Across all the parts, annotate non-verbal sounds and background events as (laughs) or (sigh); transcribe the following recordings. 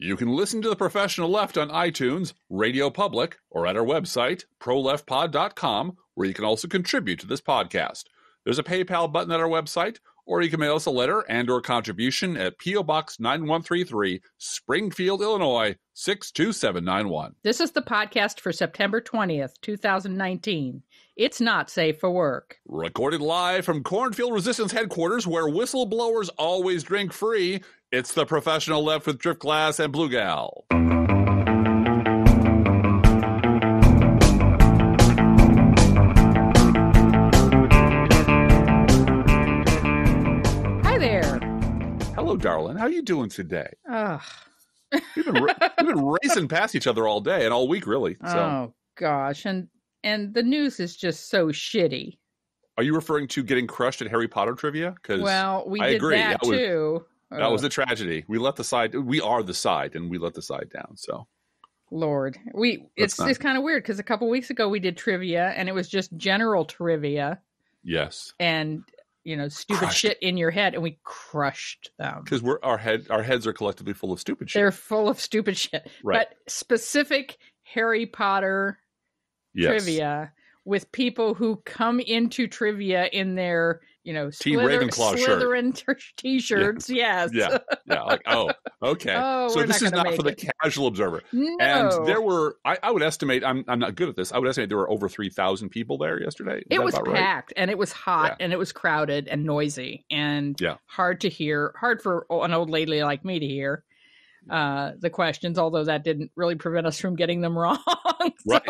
You can listen to The Professional Left on iTunes, Radio Public, or at our website, proleftpod.com, where you can also contribute to this podcast. There's a PayPal button at our website, or you can mail us a letter and or contribution at P.O. Box 9133, Springfield, Illinois, 62791. This is the podcast for September 20th, 2019. It's not safe for work. Recorded live from Cornfield Resistance headquarters, where whistleblowers always drink free, it's the professional left with Driftglass and Blue Gal. Hi there. Hello, darling. How are you doing today? Ugh. We've been, ra- we've been (laughs) racing past each other all day and all week, really. So, Oh gosh, and and the news is just so shitty. are you referring to getting crushed at Harry Potter trivia? Because Well, we I did agree. that, That was- too. That was a tragedy. We let the side. We are the side, and we let the side down. So, Lord. We it's not- it's kind of weird because a couple weeks ago we did trivia and it was just general trivia yes, and you know stupid Crushed shit in your head and we crushed them. because we're our head. Our heads are collectively full of stupid shit. They're full of stupid shit. Right. But specific Harry Potter yes. trivia with people who come into trivia in their, you know, Team Slither- Ravenclaw shirt. Slytherin (laughs) t- t-shirts. Yes. Yeah. Yeah. Like, oh, okay. Oh, so this not is not for the casual observer. No. And there were, I, I would estimate, I'm, I'm not good at this. I would estimate there were over 3,000 people there yesterday. Is it was about right? packed and it was hot Yeah. and it was crowded and noisy and Yeah. hard to hear, hard for an old lady like me to hear uh, the questions, although that didn't really prevent us from getting them (laughs) wrong. Right.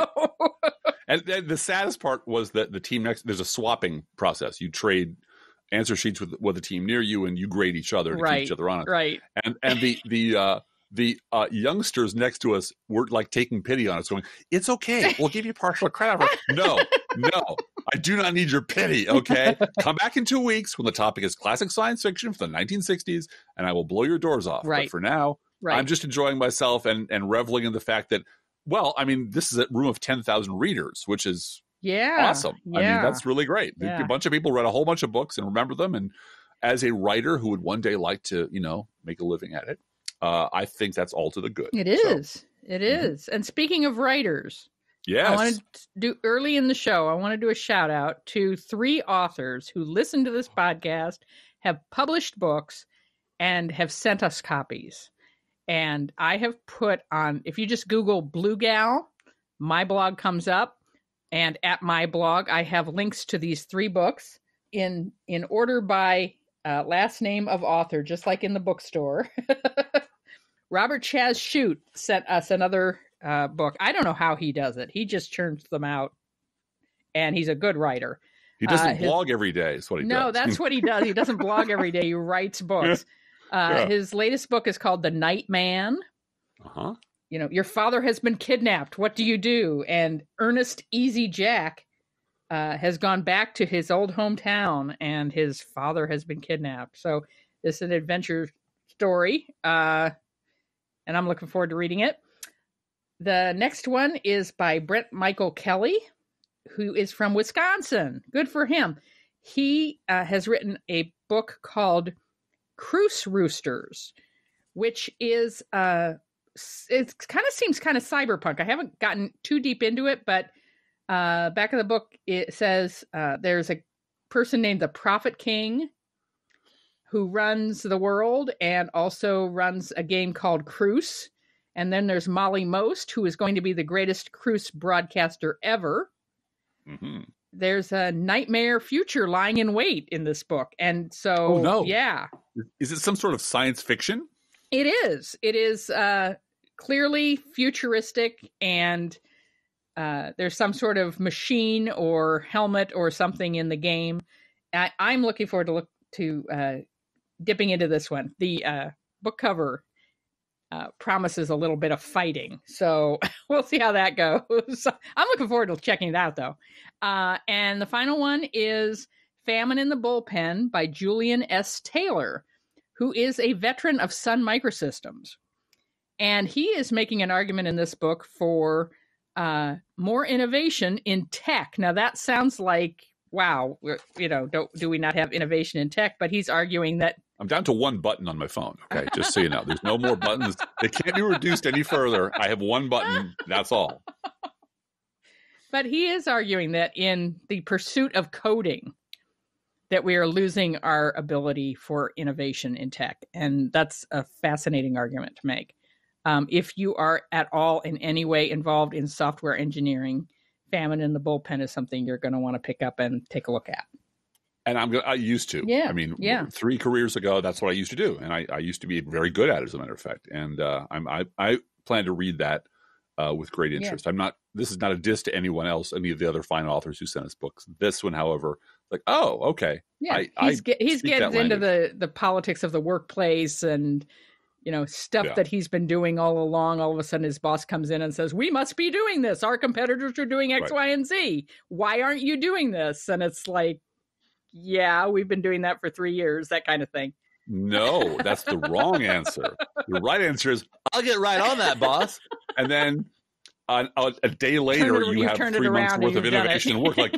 And the saddest part was that the team next, there's a swapping process. You trade answer sheets with, with the team near you and you grade each other to keep each other honest. right. And, and the, (laughs) the, uh, the uh, youngsters next to us were like taking pity on us, going, "It's okay, we'll give you partial credit." no, no, I do not need your pity. Okay, come back in two weeks when the topic is classic science fiction from the 1960s, and I will blow your doors off. Right. But for now, Right. I'm just enjoying myself and and reveling in the fact that, well, I mean, this is a room of 10,000 readers, which is yeah. awesome. Yeah. I mean, that's really great. Yeah. A bunch of people read a whole bunch of books and remember them. And as a writer who would one day like to, you know, make a living at it, uh, I think that's all to the good. It So, is. It is. And speaking of writers, yes. I want to do early in the show, I want to do a shout out to three authors who listen to this podcast, have published books, and have sent us copies. And I have put on, if you just Google Blue Gal, my blog comes up. And at my blog, I have links to these three books in in order by uh, last name of author, just like in the bookstore. (laughs) Robert Chazz Chute sent us another uh, book. I don't know how he does it. He just churns them out, and he's a good writer. he doesn't uh, his- blog every day, is what he does. no, does. that's what he does. He doesn't blog every day. He writes (laughs) books. Uh, Yeah. His latest book is called The Night Man. uh-huh. You know, your father has been kidnapped. What do you do? And Ernest Easy Jack uh, has gone back to his old hometown, and his father has been kidnapped. So it's an adventure story, uh, and I'm looking forward to reading it. The next one is by Brent Michael Kelly, who is from Wisconsin. Good for him. He uh, has written a book called Cruise Roosters, which is uh, it kind of seems kind of cyberpunk. I haven't gotten too deep into it, but uh, back of the book it says uh, there's a person named the Prophet King who runs the world and also runs a game called Cruise. And then there's Molly Most, who is going to be the greatest Cruise broadcaster ever. hmm There's a nightmare future lying in wait in this book. And so, Oh, no. yeah, Is it some sort of science fiction? It is. It is uh, clearly futuristic, and uh, there's some sort of machine or helmet or something in the game. I, I'm looking forward to look to uh, dipping into this one. The uh, book cover uh, promises a little bit of fighting, so (laughs) we'll see how that goes. (laughs) I'm looking forward to checking it out, though. Uh, and the final one is "Famine in the Bullpen" by Julian S. Taylor who is a veteran of Sun Microsystems. And he is making an argument in this book for uh, more innovation in tech. Now, that sounds like, wow, you know, don't, do we not have innovation in tech? But he's arguing that I'm down to one button on my phone. Okay, just so you know, there's no more buttons. They can't be reduced any further. I have one button. That's all. But he is arguing that in the pursuit of coding, that we are losing our ability for innovation in tech, and that's a fascinating argument to make. Um, if you are at all in any way involved in software engineering, Famine in the Bullpen is something you're going to want to pick up and take a look at. And I'm I used to. Yeah, I mean, yeah. three careers ago, that's what I used to do, and I, I used to be very good at it, as a matter of fact. And uh, I'm I, I plan to read that uh, with great Yeah. interest. I'm not. This is not a diss to anyone else, any of the other fine authors who sent us books. This one, however, like, oh, okay, Yeah, I- I he's get, he's getting into the the politics of the workplace and you know stuff Yeah. that he's been doing all along. All of a sudden, his boss comes in and says, "We must be doing this. Our competitors are doing X, Right. Y, and Z. Why aren't you doing this?" And it's like, yeah, we've been doing that for three years. That kind of thing. No, that's the wrong answer. The right answer is I'll get right on that, boss. And then a, a day later, it- you you've have three months worth of you've done it. innovation and work. Like,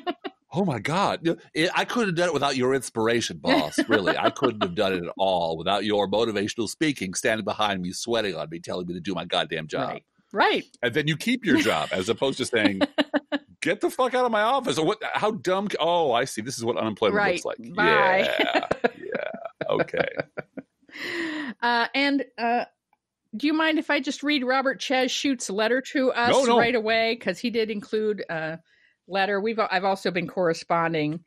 oh my god, You I couldn't have done it without your inspiration, boss. Really, I couldn't have done it at all without your motivational speaking, standing behind me, sweating on me, telling me to do my goddamn job. Right. Right. And then you keep your job, as opposed to saying. Get the fuck out of my office! Or what? How dumb? Oh, I see. This is what unemployment Right. looks like. Bye. Yeah, (laughs) yeah. Okay. (laughs) Uh, and uh, do you mind if I just read Robert Chazz Chute's letter to us No, no. right away? Because he did include a letter. We've I've also been corresponding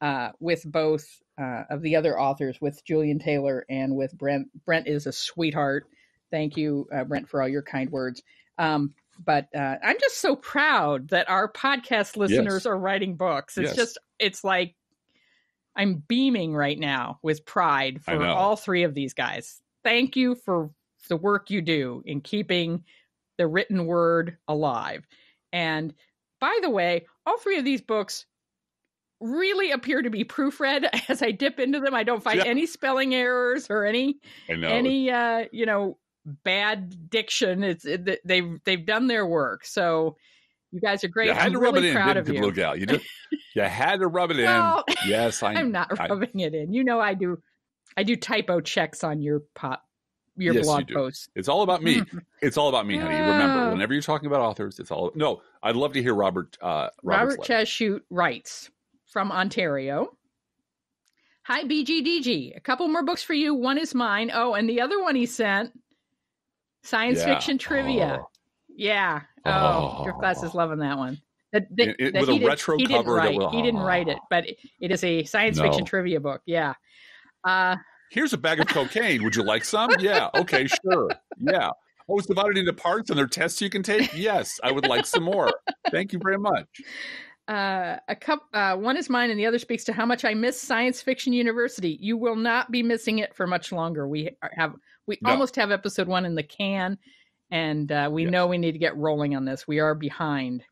uh, with both uh, of the other authors, with Julian Taylor and with Brent. Brent is a sweetheart. Thank you, uh, Brent, for all your kind words. Um, but uh, I'm just so proud that our podcast listeners are writing books. It's Yes. just, it's like I'm beaming right now with pride for all three of these guys. Thank you for the work you do in keeping the written word alive. And by the way, all three of these books really appear to be proofread (laughs) as I dip into them. I don't find Yeah. any spelling errors or any any uh you know bad diction it's it, they've they've done their work so you guys are great You had i'm to rub really it in, proud didn't of you, you Blue Gal? You just you had to rub it in. (laughs) well Yes, I. i'm not I- rubbing it in you know i do i do typo checks on your pop your Yes, blog do. posts It's all about me. (laughs) It's all about me, honey. Remember, whenever you're talking about authors, it's all. No, I'd love to hear Robert. Uh, Robert's robert Chazz Chute writes from ontario hi bgdg a couple more books for you one is mine oh and the other one he sent science Yeah. fiction trivia Oh. Yeah. Oh, your class is Oh. loving that one. That, that, It- that with he a did- retro he didn't cover write. will- He didn't write it, but it, it is a science fiction trivia book. Yeah. Uh, Here's a bag of cocaine. Would you like some? Yeah. Okay. Sure. Yeah. Oh, it's divided into parts, and there are tests you can take. Yes, I would like some more. Thank you very much. uh, a cup. Uh, one is mine, and the other speaks to how much I miss Science Fiction University. You will not be missing it for much longer. We are- have we No. almost have episode one in the can, and uh, we Yes. know we need to get rolling on this. We are behind.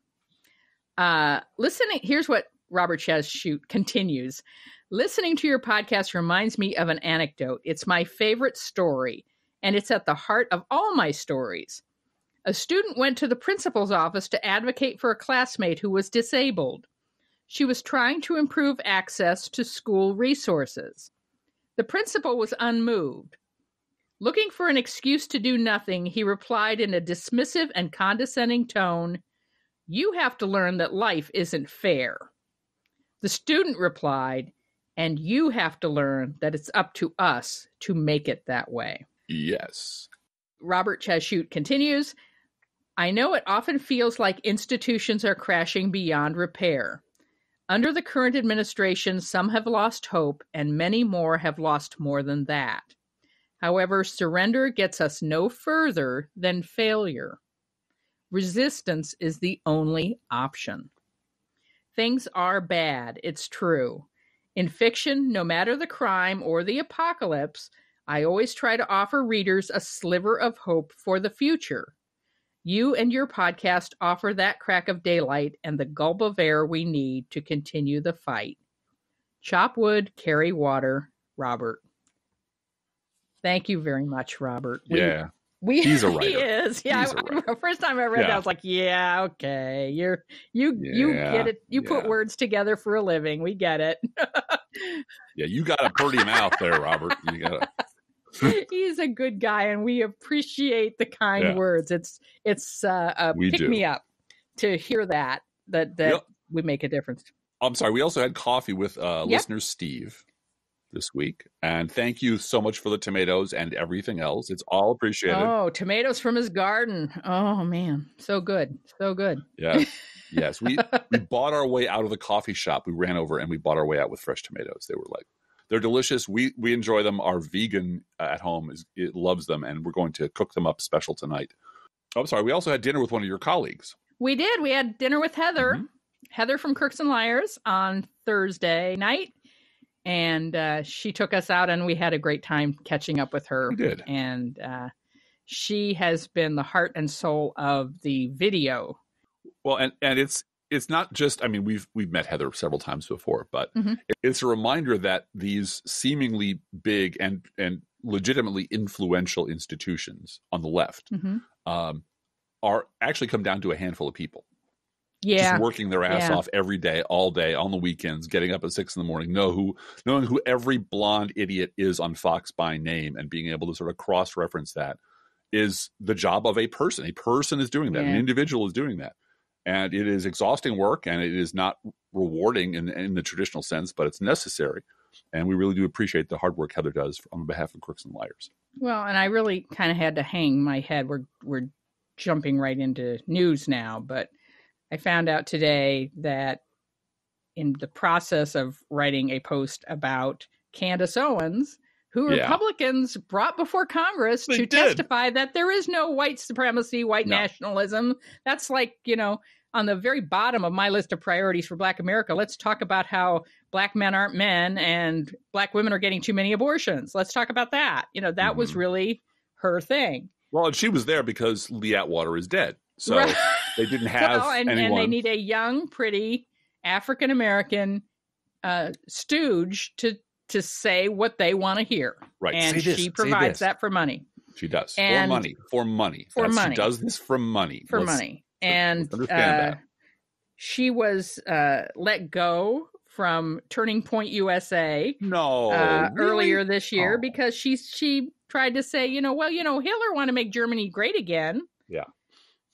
Uh, listening. Here's what Robert Chazz Chute continues. Listening to your podcast reminds me of an anecdote. It's my favorite story, and it's at the heart of all my stories. A student went to the principal's office to advocate for a classmate who was disabled. She was trying to improve access to school resources. The principal was unmoved. Looking for an excuse to do nothing, he replied in a dismissive and condescending tone You have to learn that life isn't fair. The student replied, And you have to learn that it's up to us to make it that way. Yes. Robert Chazz Chute continues I know it often feels like institutions are crashing beyond repair. Under the current administration, some have lost hope, and many more have lost more than that. However, surrender gets us no further than failure. Resistance is the only option. Things are bad, it's true. In fiction, no matter the crime or the apocalypse, I always try to offer readers a sliver of hope for the future. You and your podcast offer that crack of daylight and the gulp of air we need to continue the fight. Chop wood, carry water, Robert. Thank you very much, Robert. We- Yeah. we, (laughs) He's a writer. He is. Yeah. I- first time I read that, I was like, "Yeah, okay, you're you you get it. You put words together for a living. We get it." Yeah, you got a pretty mouth there, Robert. You got a... (laughs) He's a good guy, and we appreciate the kind Yeah. words. It's it's uh, a We pick do. me up to hear that that that Yep. we make a difference. I'm sorry. We also had coffee with uh, Yep. listener Steve this week, and thank you so much for the tomatoes and everything else. It's all appreciated. Oh, tomatoes from his garden. Oh man, so good, so good. Yes, (laughs) yes. We we bought our way out of the coffee shop. We ran over and we bought our way out with fresh tomatoes. They were like they're delicious. We we enjoy them. Our vegan uh, at home is it loves them, and we're going to cook them up special tonight. Oh, I'm sorry. We also had dinner with one of your colleagues. We did. We had dinner with Heather, Mhm. Heather from Crooks and Liars on Thursday night, and uh, she took us out, and we had a great time catching up with her. We did. and uh, she has been the heart and soul of the video. Well, and and it's it's not just. I mean, we've we've met Heather several times before, but Mhm. it's a reminder that these seemingly big and and legitimately influential institutions on the left um, are actually come down to a handful of people. Yeah, just working their ass Yeah. off every day, all day, on the weekends, getting up at six in the morning, know who, knowing who every blonde idiot is on Fox by name, and being able to sort of cross reference that is the job of a person. A person is doing that. An individual is doing that, and it is exhausting work, and it is not rewarding in, in the traditional sense, but it's necessary. And we really do appreciate the hard work Heather does on behalf of Crooks and Liars. Well, and I really kind of had to hang my head. We're we're jumping right into news now, but I found out today that in the process of writing a post about Candace Owens, who Yeah. Republicans brought before Congress They to did. testify that there is no white supremacy, white No. nationalism. That's like, you know, on the very bottom of my list of priorities for Black America. Let's talk about how Black men aren't men and Black women are getting too many abortions. Let's talk about that. You know, that was Mhm. really her thing. Well, and she was there because Lee Atwater is dead, so Right. (laughs) they didn't have Well, and, anyone. and they need a young, pretty African American uh, stooge to to say what they want to hear, right, and say this, she say provides that for money. She does And- for money. For money. For That's- money. She does this for money. For Let's- money, and let's understand uh, that. she was uh, let go from Turning Point USA No. uh, really? earlier this year Oh. because she she tried to say, you know, well, you know, Hitler want to make Germany great again. Yeah.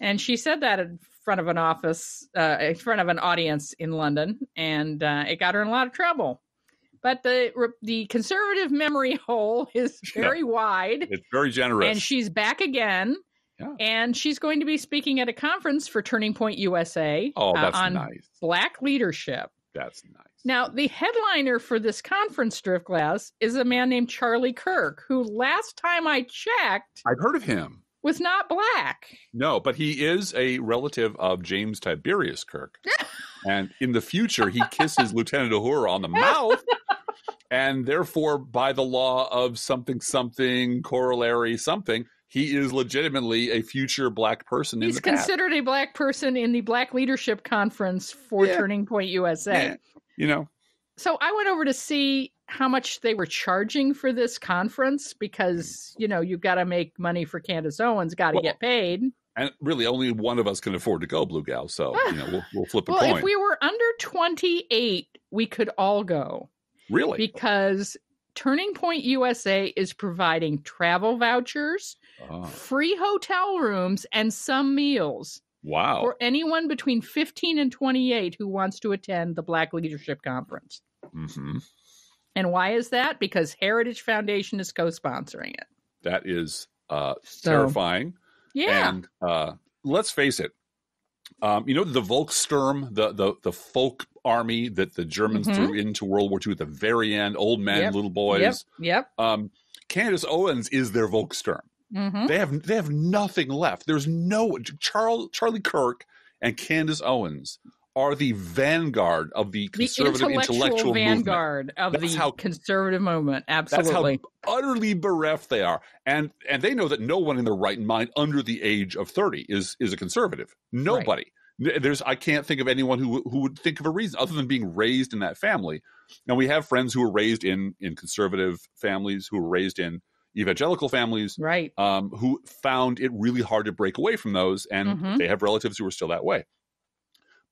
And she said that in front of an office, uh, in front of an audience in London, and uh, it got her in a lot of trouble. But the the conservative memory (laughs) hole is Yeah. very wide, It's very generous. and she's back again. Yeah. And she's going to be speaking at a conference for Turning Point USA oh, uh, on nice. black leadership. That's nice. Now, the headliner for this conference, Driftglass, is a man named Charlie Kirk, who last time I checked I've heard of him. Was not black. No, but he is a relative of James Tiberius Kirk. (laughs) and in the future, he kisses (laughs) Lieutenant Uhura on the mouth. And therefore, by the law of something, something, corollary, something, he is legitimately a future black person He's in the past. considered a black person in the Black Leadership Conference for Yeah. Turning Point USA. Yeah. You know, So I went over to see how much they were charging for this conference because, you know, you've got to make money for Candace Owens, got to Well, get paid. and really only one of us can afford to go, Blue Gal. So, (laughs) you know, we'll, we'll flip a Well, coin. if we were under 28, we could all go. really? because Turning Point USA is providing travel vouchers, Oh, free hotel rooms, and some meals wow. for anyone between 15 and 28 who wants to attend the Black Leadership Conference. hmm And why is that? Because Heritage Foundation is co sponsoring it. That is uh, So, terrifying. yeah. And uh, let's face it, um, you know the Volkssturm, the the the folk army that the Germans Mhm. threw into World War II at the very end, old men, Yep. little Yep. boys. Yep. Um, Candace Owens is their Volkssturm. hmm They have they have nothing left. There's no Charles Charlie Kirk and Candace Owens are the vanguard of the The conservative intellectual, intellectual, movement. vanguard of That's the how- conservative movement. That's Absolutely. how utterly bereft they are, and and they know that no one in their right mind under the age of thirty is is a conservative. Nobody. N- There's I can't think of anyone who who would think of a reason other than being raised in that family. And we have friends who were raised in in conservative families, who were raised in evangelical families, right. um, who found it really hard to break away from those, and Mhm. they have relatives who are still that way.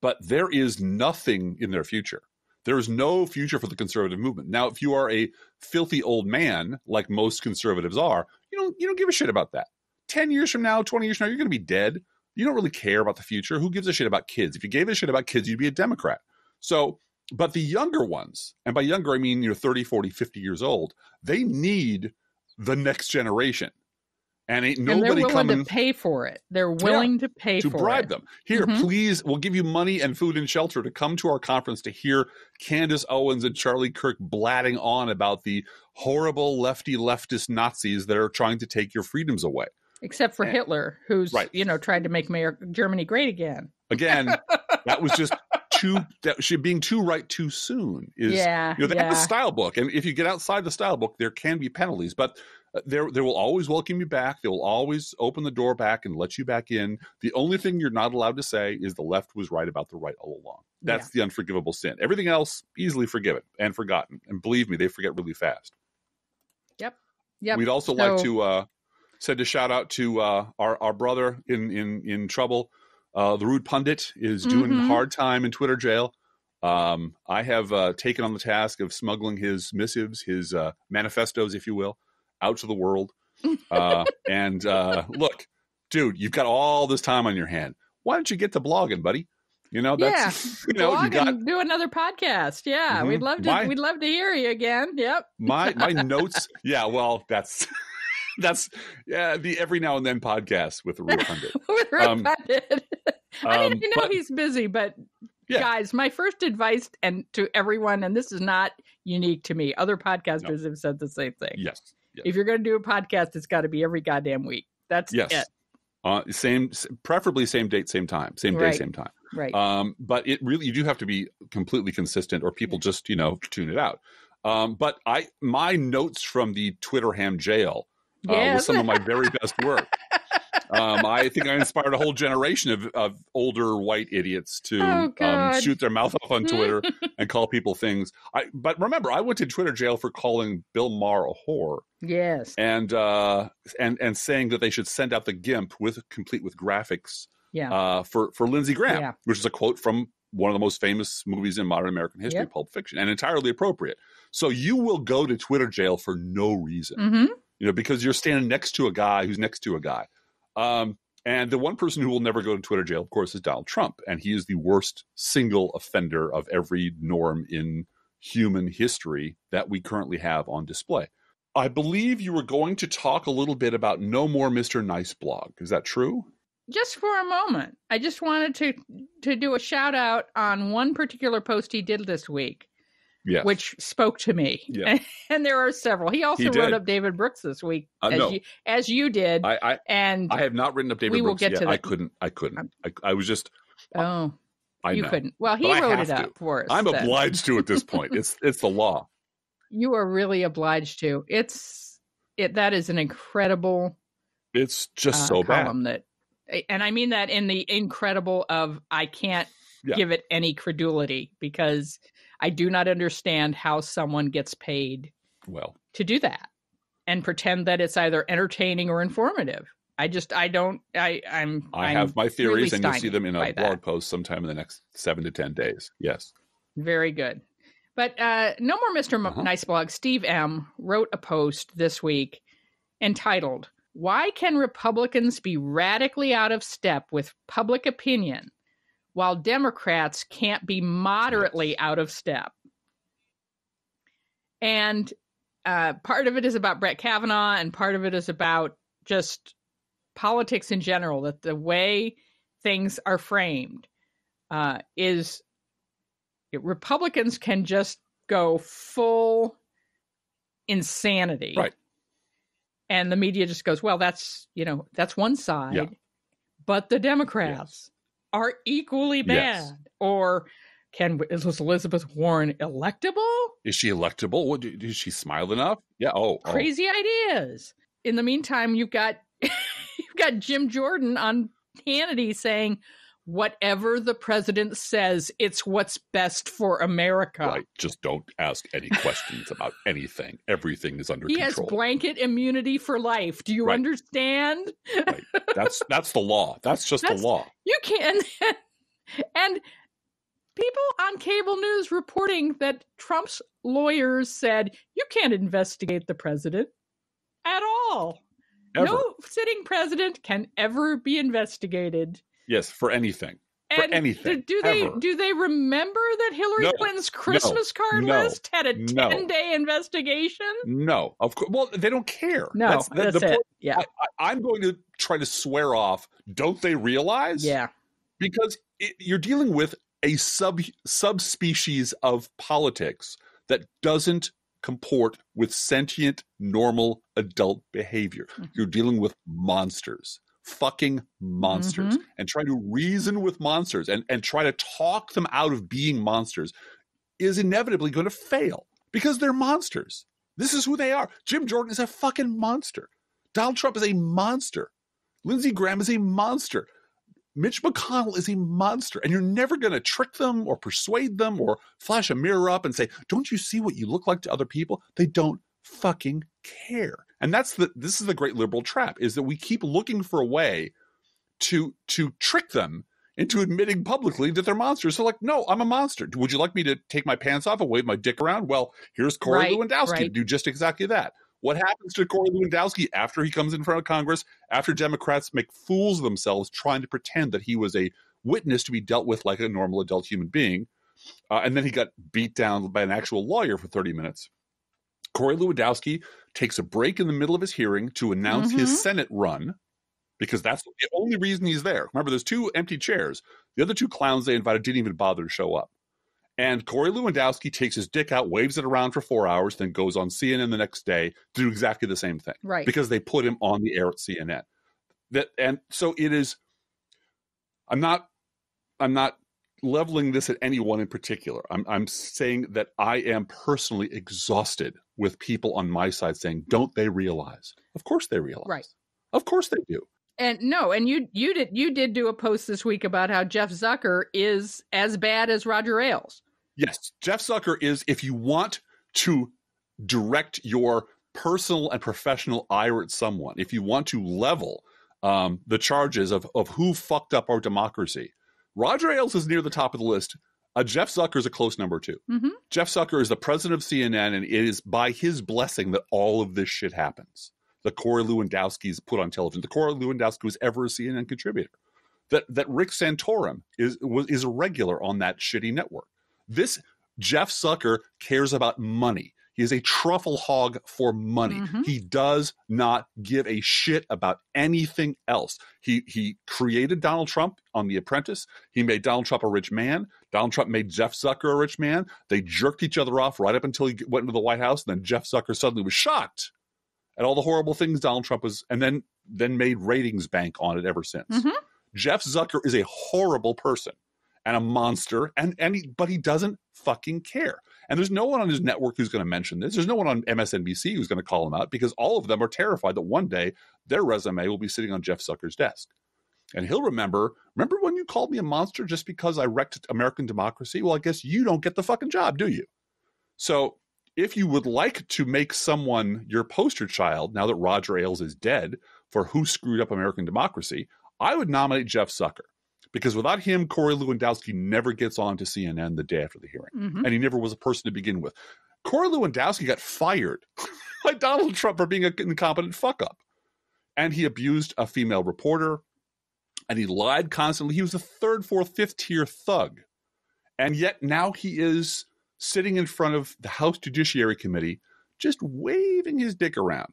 But there is nothing in their future. There is no future for the conservative movement. Now, if you are a filthy old man, like most conservatives are, you don't you don't give a shit about that. Ten years from now, twenty years from now, you're going to be dead. You don't really care about the future. Who gives a shit about kids? If you gave a shit about kids, you'd be a Democrat. So, but the younger ones, and by younger I mean you're 30, 40, 50 years old, they need the next generation. And ain't and nobody they're willing coming to pay for it. They're willing to pay to for bribe it. them. Here, Mhm. please, we'll give you money and food and shelter to come to our conference to hear Candace Owens and Charlie Kirk blatting on about the horrible lefty leftist Nazis that are trying to take your freedoms away. Except for Yeah. Hitler, who's Right. you know tried to make Mayor Germany great again. Again, (laughs) that was just too that she being too right too soon is yeah, you know they yeah. have the style book and if you get outside the style book there can be penalties but uh, they they will always welcome you back. They will always open the door back and let you back in. The only thing you're not allowed to say is the left was right about the right all along. That's the unforgivable sin. Everything else easily forgiven and forgotten. And believe me they forget really fast. Yep. Yeah. We'd also like to uh send a shout out to uh our our brother in in in trouble. Uh the rude pundit is doing Mhm. hard time in twitter jail. Um i have uh taken on the task of smuggling his missives his uh manifestos if you will out to the world (laughs) uh and uh look dude you've got all this time on your hand why don't you get to blogging buddy you know that's (laughs) you know you got do another podcast. Yeah, Mhm. we'd love to. My- We'd love to hear you again. Yep. (laughs) my my notes yeah well that's that's yeah the every now and then podcast with the rude pundit With Rick Um, Pundit. I um, mean, I know but- he's busy, but Yeah. guys, my first advice and to everyone, and this is not unique to me. Other podcasters have said the same thing. yes yes. If you're going to do a podcast, it's got to be every goddamn week. That's Yes. it. Uh, same, preferably same date, same time, same day, same time. Right. Um, but it really, you do have to be completely consistent, or people just, you know, tune it out. Um, but I, my notes from the Twitter ham jail uh, was some of my (laughs) very best work. Um, I think I inspired a whole generation of, of older white idiots to Oh, um, shoot their mouth off on Twitter (laughs) and call people things. I, but remember, I went to Twitter jail for calling Bill Maher a whore yes. and uh, and and saying that they should send out the GIMP with complete with graphics Yeah. uh, for for Lindsey Graham, Yeah. which is a quote from one of the most famous movies in modern American history, Yep. Pulp Fiction, and entirely appropriate. So you will go to Twitter jail for no reason, hmm you know, because you're standing next to a guy who's next to a guy. Um, and the one person who will never go to Twitter jail, of course, is Donald Trump, and he is the worst single offender of every norm in human history that we currently have on display. I believe you were going to talk a little bit about No More Mr. Nice blog. Is that true? Just for a moment, I just wanted to to do a shout out on one particular post he did this week, Yes. which spoke to me. Yeah. (laughs) And, there are several. He also He wrote up David Brooks this week, Uh, as, no. you, as you did. I, I, and I have not written up David We will Brooks get yet. to I couldn't. I couldn't. I, I was just. oh, I you know. couldn't. Well, he But wrote it to. up for us. I'm then. obliged to at this (laughs) point. It's it's the law. You are really obliged to. It's it. That is an incredible It's just uh, so bad. that, and I mean that in the incredible of I can't Yeah. give it any credulity because I do not understand how someone gets paid Well, to do that and pretend that it's either entertaining or informative. I just I don't I I'm I I'm have my theories, really and you'll see them in a that. blog post sometime in the next seven to ten days. Yes. Very good. But uh, no more mister Uh-huh. Nice Blog. Steve M. wrote a post this week entitled, Why Can Republicans Be Radically Out of Step with Public Opinion While Democrats Can't Be Moderately Yes. Out of Step? And uh, part of it is about Brett Kavanaugh, and part of it is about just politics in general, that the way things are framed uh, is Republicans can just go full insanity. Right. And the media just goes, well, that's, you know, that's one side. Yeah. But the Democrats are equally bad. Yes. Or can is Elizabeth Warren electable? Is she electable? What, is she smile enough? Yeah. Oh, oh. Crazy ideas. In the meantime, you've got (laughs) you've got Jim Jordan on Hannity saying, whatever the president says, it's what's best for America. Right. Just don't ask any questions about anything. Everything is under He has blanket immunity for life. Do you Right. understand? That's that's the law. That's just That's- the law. You can (laughs) and people on cable news reporting that Trump's lawyers said you can't investigate the president at all. Ever. No sitting president can ever be investigated. Yes, for anything. For anything, do, do they ever. do they remember that Hillary No, Clinton's Christmas card no, list had a no. ten day investigation? No, of course. Well, they don't care. No, that's, the- the it. point- yeah, I, I'm going to try to swear off. Don't they realize? yeah, because it, you're dealing with a sub subspecies of politics that doesn't comport with sentient normal adult behavior Mhm. you're dealing with monsters fucking monsters mm-hmm. and trying to reason with monsters and, and try to talk them out of being monsters is inevitably going to fail because they're monsters. This is who they are. Jim jordan is a fucking monster. Donald trump is a monster. Lindsey graham is a monster. Mitch McConnell is a monster, and you're never going to trick them or persuade them or flash a mirror up and say, "Don't you see what you look like to other people?" They don't fucking care, and that's the this is the great liberal trap: is that we keep looking for a way to to trick them into admitting publicly that they're monsters. So, like, no, I'm a monster. Would you like me to take my pants off and wave my dick around? Well, here's Corey Right, Lewandowski to right. do just exactly that. What happens to Corey Lewandowski after he comes in front of Congress? After Democrats make fools of themselves trying to pretend that he was a witness to be dealt with like a normal adult human being, uh, and then he got beat down by an actual lawyer for 30 minutes. Corey Lewandowski takes a break in the middle of his hearing to announce Mhm. his Senate run because that's the only reason he's there. Remember, there's two empty chairs. The other two clowns they invited didn't even bother to show up. And Corey Lewandowski takes his dick out, waves it around for four hours, then goes on CNN the next day to do exactly the same thing right. because they put him on the air at CNN. That and so it is. I'm not. I'm not leveling this at anyone in particular. I'm I'm saying that I am personally exhausted with people on my side saying, "Don't they realize?" Of course they realize. Right. Of course they do. And no, and you you did you did do a post this week about how Jeff Zucker is as bad as Roger Ailes. Yes, Jeff Zucker is. If you want to direct your personal and professional ire at someone, if you want to level um, the charges of of who fucked up our democracy, Roger Ailes is near the top of the list. Uh, Jeff Zucker is a close number 2 Mhm. Jeff Zucker is the president of CNN, and it is by his blessing that all of this shit happens. The Corey Lewandowski is put on television. The Corey Lewandowski was ever a CNN contributor. That that Rick Santorum is was is a regular on that shitty network. This Jeff Zucker cares about money. He is a truffle hog for money. Mhm. He does not give a shit about anything else. He he created Donald Trump on The Apprentice. He made Donald Trump a rich man. Donald Trump made Jeff Zucker a rich man. They jerked each other off right up until he went into the White House. And then Jeff Zucker suddenly was shocked at all the horrible things Donald Trump was, and then then made ratings bank on it ever since. Mhm. Jeff Zucker is a horrible person and a monster, and and he, but he doesn't fucking care. And there's no one on his network who's going to mention this. There's no one on MSNBC who's going to call him out because all of them are terrified that one day their resume will be sitting on Jeff Zucker's desk. And he'll remember, remember when you called me a monster just because I wrecked American democracy? Well, I guess you don't get the fucking job, do you? So if you would like to make someone your poster child now that Roger Ailes is dead for who screwed up American democracy, I would nominate Jeff Zucker. Because without him, Corey Lewandowski never gets on to CNN the day after the hearing Mhm. and he never was a person to begin with. Corey Lewandowski got fired (laughs) by Donald Trump for being an incompetent fuck up. And he abused a female reporter and he lied constantly. He was a third, fourth, fifth tier thug. And yet now he is sitting in front of the House Judiciary Committee just waving his dick around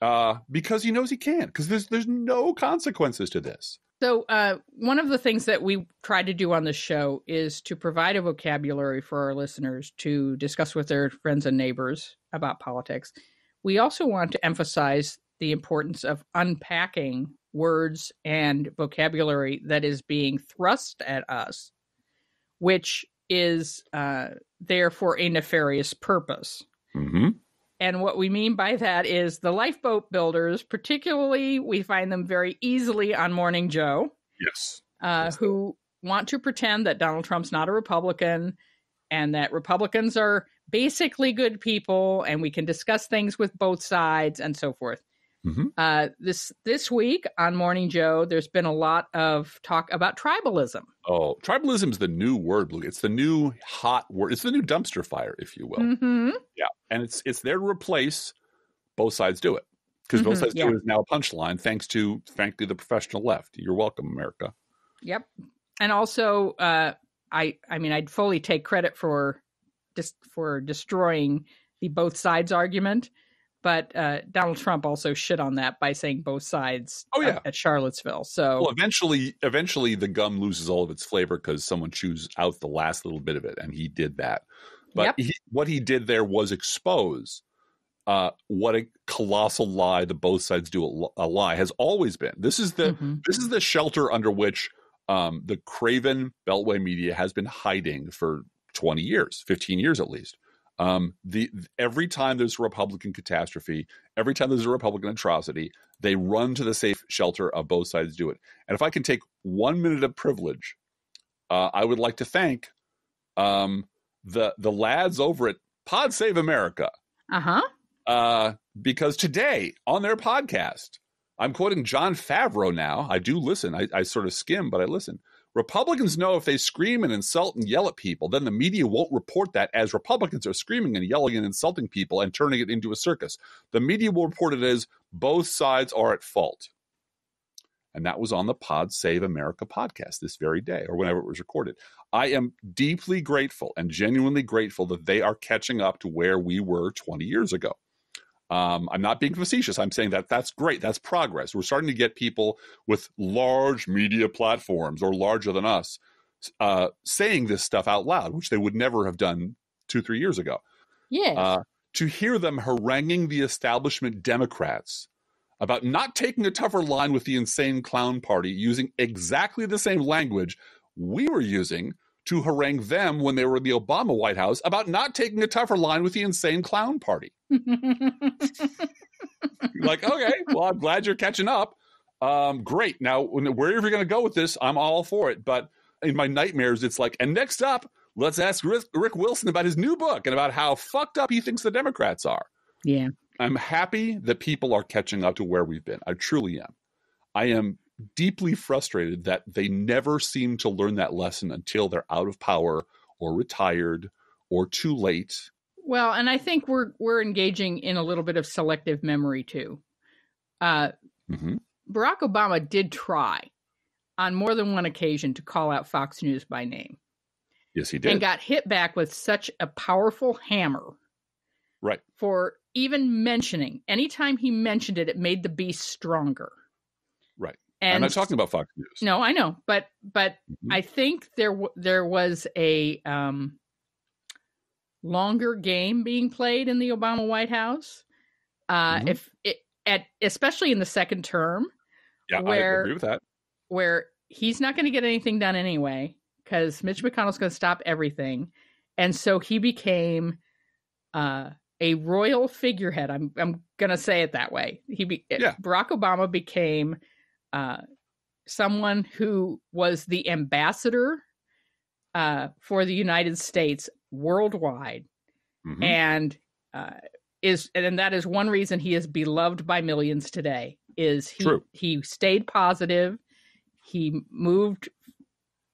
uh, because he knows he can, because there's, there's no consequences to this. So, uh, one of the things that we try to do on this show is to provide a vocabulary for our listeners to discuss with their friends and neighbors about politics. We also want to emphasize the importance of unpacking words and vocabulary that is being thrust at us, which is uh, there for a nefarious purpose. Mm-hmm. And what we mean by that is the lifeboat builders, particularly, we find them very easily on Morning Joe, Yes. uh, Yes. who want to pretend that Donald Trump's not a Republican and that Republicans are basically good people and we can discuss things with both sides and so forth. Mhm. Uh, this this week on Morning Joe, there's been a lot of talk about tribalism. Oh, tribalism is the new word, Blue. It's the new hot word. It's the new dumpster fire, if you will. hmm And it's it's there to replace both sides do it. Because both Mhm, sides yeah. do it is now a punchline, thanks to, frankly, the professional left. You're welcome, America. Yep. And also, uh, I I mean, I'd fully take credit for dis- for destroying the both sides argument, but uh, Donald Trump also shit on that by saying both sides. Oh, at- yeah. at, Charlottesville. So Well, eventually, eventually, the gum loses all of its flavor because someone chews out the last little bit of it, and he did that. But Yep. he, what he did there was expose uh, what a colossal lie the both sides do a, a lie has always been. This is the Mhm. this is the shelter under which um, the Craven Beltway media has been hiding for 20 years, 15 years at least. Um, the every time there's a Republican catastrophe, every time there's a Republican atrocity, they run to the safe shelter of both sides do it. And if I can take one minute of privilege, uh, I would like to thank um, the the lads over at Pod Save America uh-huh. uh, because today on their podcast, I'm quoting John Favreau now. I do listen. I, I sort of skim, but I listen. Republicans know if they scream and insult and yell at people, then the media won't report that as Republicans are screaming and yelling and insulting people and turning it into a circus. The media will report it as both sides are at fault. And that was on the Pod Save America podcast this very day or whenever it was recorded. I am deeply grateful and genuinely grateful that they are catching up to where we were 20 years ago. Um, I'm not being facetious. I'm saying that that's great. That's progress. We're starting to get people with large media platforms or larger than us uh, saying this stuff out loud, which they would never have done two, three years ago. Yeah. Uh, to hear them haranguing the establishment Democrats about not taking a tougher line with the insane clown party using exactly the same language we were using to harangue them when they were in the Obama White House about not taking a tougher line with the insane clown party. Like, okay, well, I'm glad you're catching up. Um, great. Now, when, wherever you're going to go with this, I'm all for it. But in my nightmares, it's like, and next up, let's ask Rick, Rick Wilson about his new book and about how fucked up he thinks the Democrats are. yeah. I'm happy that people are catching up to where we've been. I truly am. I am deeply frustrated that they never seem to learn that lesson until they're out of power or retired or too late. Well, and I think we're we're engaging in a little bit of selective memory too. Uh, Mhm. Barack Obama did try on more than one occasion to call out Fox News by name Yes, he did, and got hit back with such a powerful hammer right. for even mentioning. Anytime he mentioned it, it made the beast stronger. And I'm not talking about Fox News. No, I know, but but Mhm. I think there there was a um, longer game being played in the Obama White House. Uh, Mhm. If it at especially in the second term, yeah, I agree with that. where he's not going to get anything done anyway because Mitch McConnell's going to stop everything, and so he became uh, a royal figurehead. I'm I'm going to say it that way. He be, Yeah. Barack Obama became uh, someone who was the ambassador uh, for the United States worldwide, Mhm. and uh, is and that is one reason he is beloved by millions today. Is he True. he stayed positive, he moved,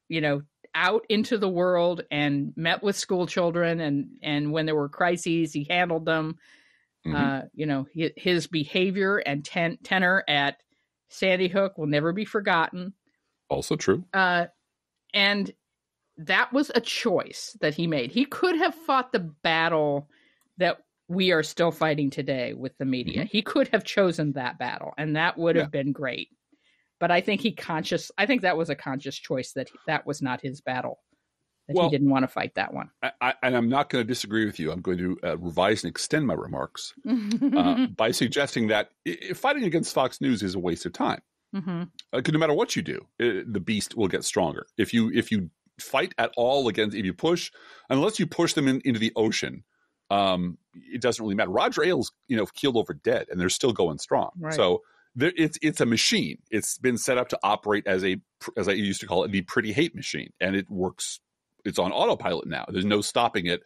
you know, out into the world and met with school children, and and when there were crises, he handled them. Mhm. Uh, you know, his behavior and ten- tenor at Sandy Hook will never be forgotten. also true. Uh, and that was a choice that he made. He could have fought the battle that we are still fighting today with the media. He could have chosen that battle, and that would have been great. But I think he conscious. I think that was a conscious choice that he, that was not his battle. That Well- he didn't want to fight that one. I, I, and I'm not going to disagree with you. I'm going to uh, revise and extend my remarks (laughs) uh, by suggesting that fighting against Fox News is a waste of time. hmm Uh, no matter what you do, uh the beast will get stronger. If you if you fight at all against, if you push, unless you push them in, into the ocean, um, it doesn't really matter. Roger Ailes, you know, keeled over dead, and they're still going strong. Right. So there, it's it's a machine. It's been set up to operate as a as I used to call it the pretty hate machine, and it works. It's on autopilot now. There's no stopping it,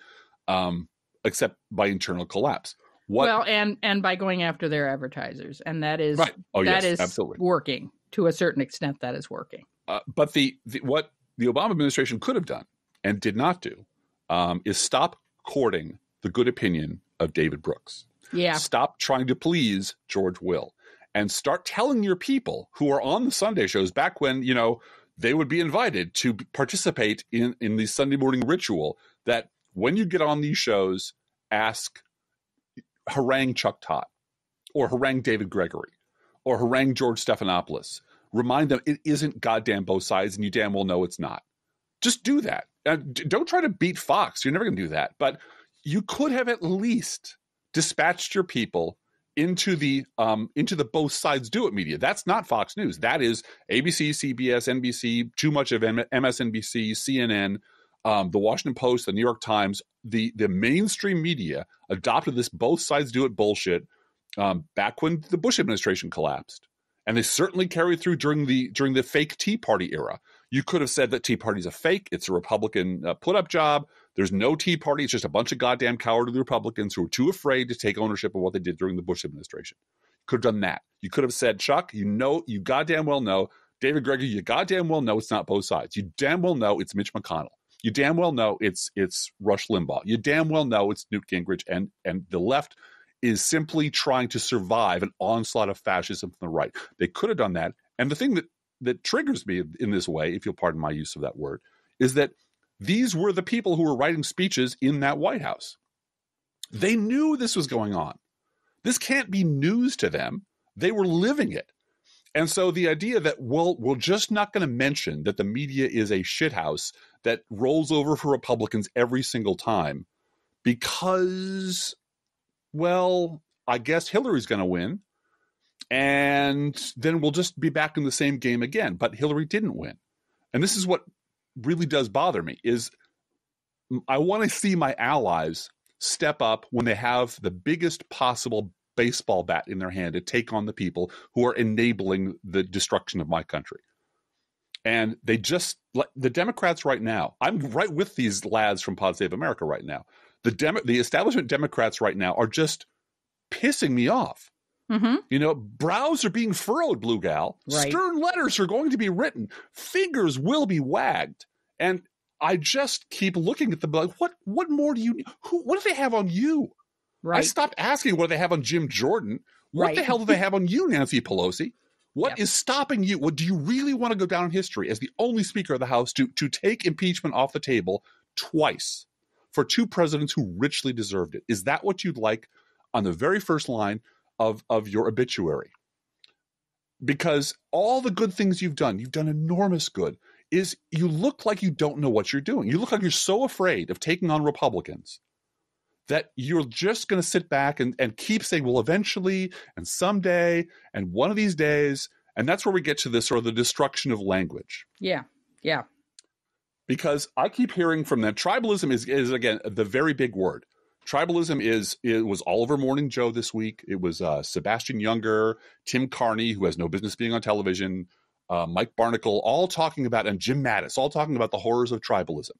um, except by internal collapse. What? Well, and and by going after their advertisers, and that is right. Oh that yes, is absolutely. working to a certain extent. That is working. Uh, but the, the what the Obama administration could have done and did not do um, is stop courting the good opinion of David Brooks. Yeah. Stop trying to please George Will and start telling your people who are on the Sunday shows back when, you know, they would be invited to participate in, in the Sunday morning ritual that when you get on these shows, ask, harangue Chuck Todd or harangue David Gregory or harangue George Stephanopoulos. Remind them it isn't goddamn both sides and you damn well know it's not. Just do that. Uh, and don't try to beat Fox. You're never going to do that. But you could have at least dispatched your people into the um, into the both sides do it media. That's not Fox News. That is ABC, CBS, NBC, too much of MSNBC, CNN, um, the Washington Post, the New York Times. The the mainstream media adopted this both sides do it bullshit um, back when the Bush administration collapsed, and they certainly carried through during the during the fake Tea Party era. You could have said that Tea Party's a fake. It's a Republican uh, put up job. There's no Tea Party. It's just a bunch of goddamn cowardly Republicans who are too afraid to take ownership of what they did during the Bush administration. You could have done that. You could have said, Chuck, you know, you goddamn well know, David Gregory, you goddamn well know it's not both sides. You damn well know it's Mitch McConnell. You damn well know it's it's Rush Limbaugh. You damn well know it's Newt Gingrich, and and the left is simply trying to survive an onslaught of fascism from the right. They could have done that. And the thing that that triggers me in this way, if you'll pardon my use of that word, is that these were the people who were writing speeches in that White House. They knew this was going on. This can't be news to them. They were living it. And so the idea that well, we're just not going to mention that the media is a shithouse that rolls over for Republicans every single time because, well, I guess Hillary's going to win. And then we'll just be back in the same game again. But Hillary didn't win. And this is what really does bother me is I want to see my allies step up when they have the biggest possible baseball bat in their hand to take on the people who are enabling the destruction of my country. And they just the Democrats right now. I'm right with these lads from Pod Save America right now. The Demo, the establishment Democrats right now are just pissing me off. Mm-hmm. You know, brows are being furrowed, Blue Gal. Right. Stern letters are going to be written. Fingers will be wagged. And I just keep looking at them like, what what more do you who what do they have on you? Right. I stopped asking what do they have on Jim Jordan. What Right. the hell do they have on you, Nancy Pelosi? What is Yep. stopping you? What do you really want to go down in history as the only speaker of the House to to take impeachment off the table twice for two presidents who richly deserved it? Is that what you'd like on the very first line of of your obituary? Because all the good things you've done, you've done enormous good. Is you look like you don't know what you're doing. You look like you're so afraid of taking on Republicans that you're just going to sit back and, and keep saying, well, eventually and someday and one of these days. And that's where we get to this sort of the destruction of language. Yeah. Yeah. Because I keep hearing from them, tribalism is, is again, the very big word. Tribalism is, it was Oliver Morning Joe this week. It was uh, Sebastian Junger, Tim Carney, who has no business being on television, uh, Mike Barnicle, all talking about, and Jim Mattis, all talking about the horrors of tribalism,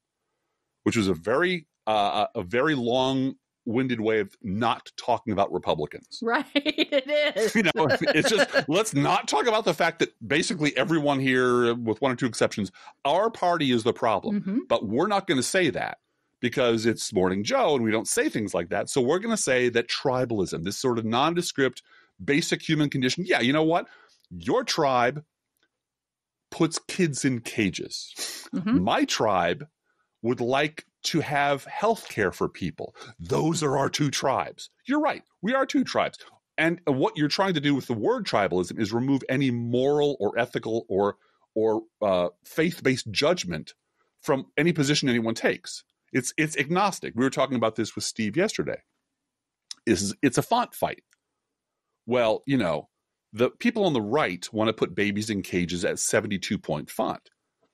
which was a very, uh, a very long winded way of not talking about Republicans. Right. (laughs) It is. You know, it's just let's not talk about the fact that basically everyone here, with one or two exceptions, our party is the problem. Mhm. But we're not going to say that because it's Morning Joe and we don't say things like that. So we're going to say that tribalism, this sort of nondescript, basic human condition. Yeah, you know what? Your tribe puts kids in cages. Mhm. My tribe would like to have health care for people. Those are our two tribes. You're right. We are two tribes. And what you're trying to do with the word tribalism is remove any moral or ethical or or uh, faith-based judgment from any position anyone takes. It's it's agnostic. We were talking about this with Steve yesterday. Is it's a font fight. Well, you know, the people on the right want to put babies in cages at 72 point font.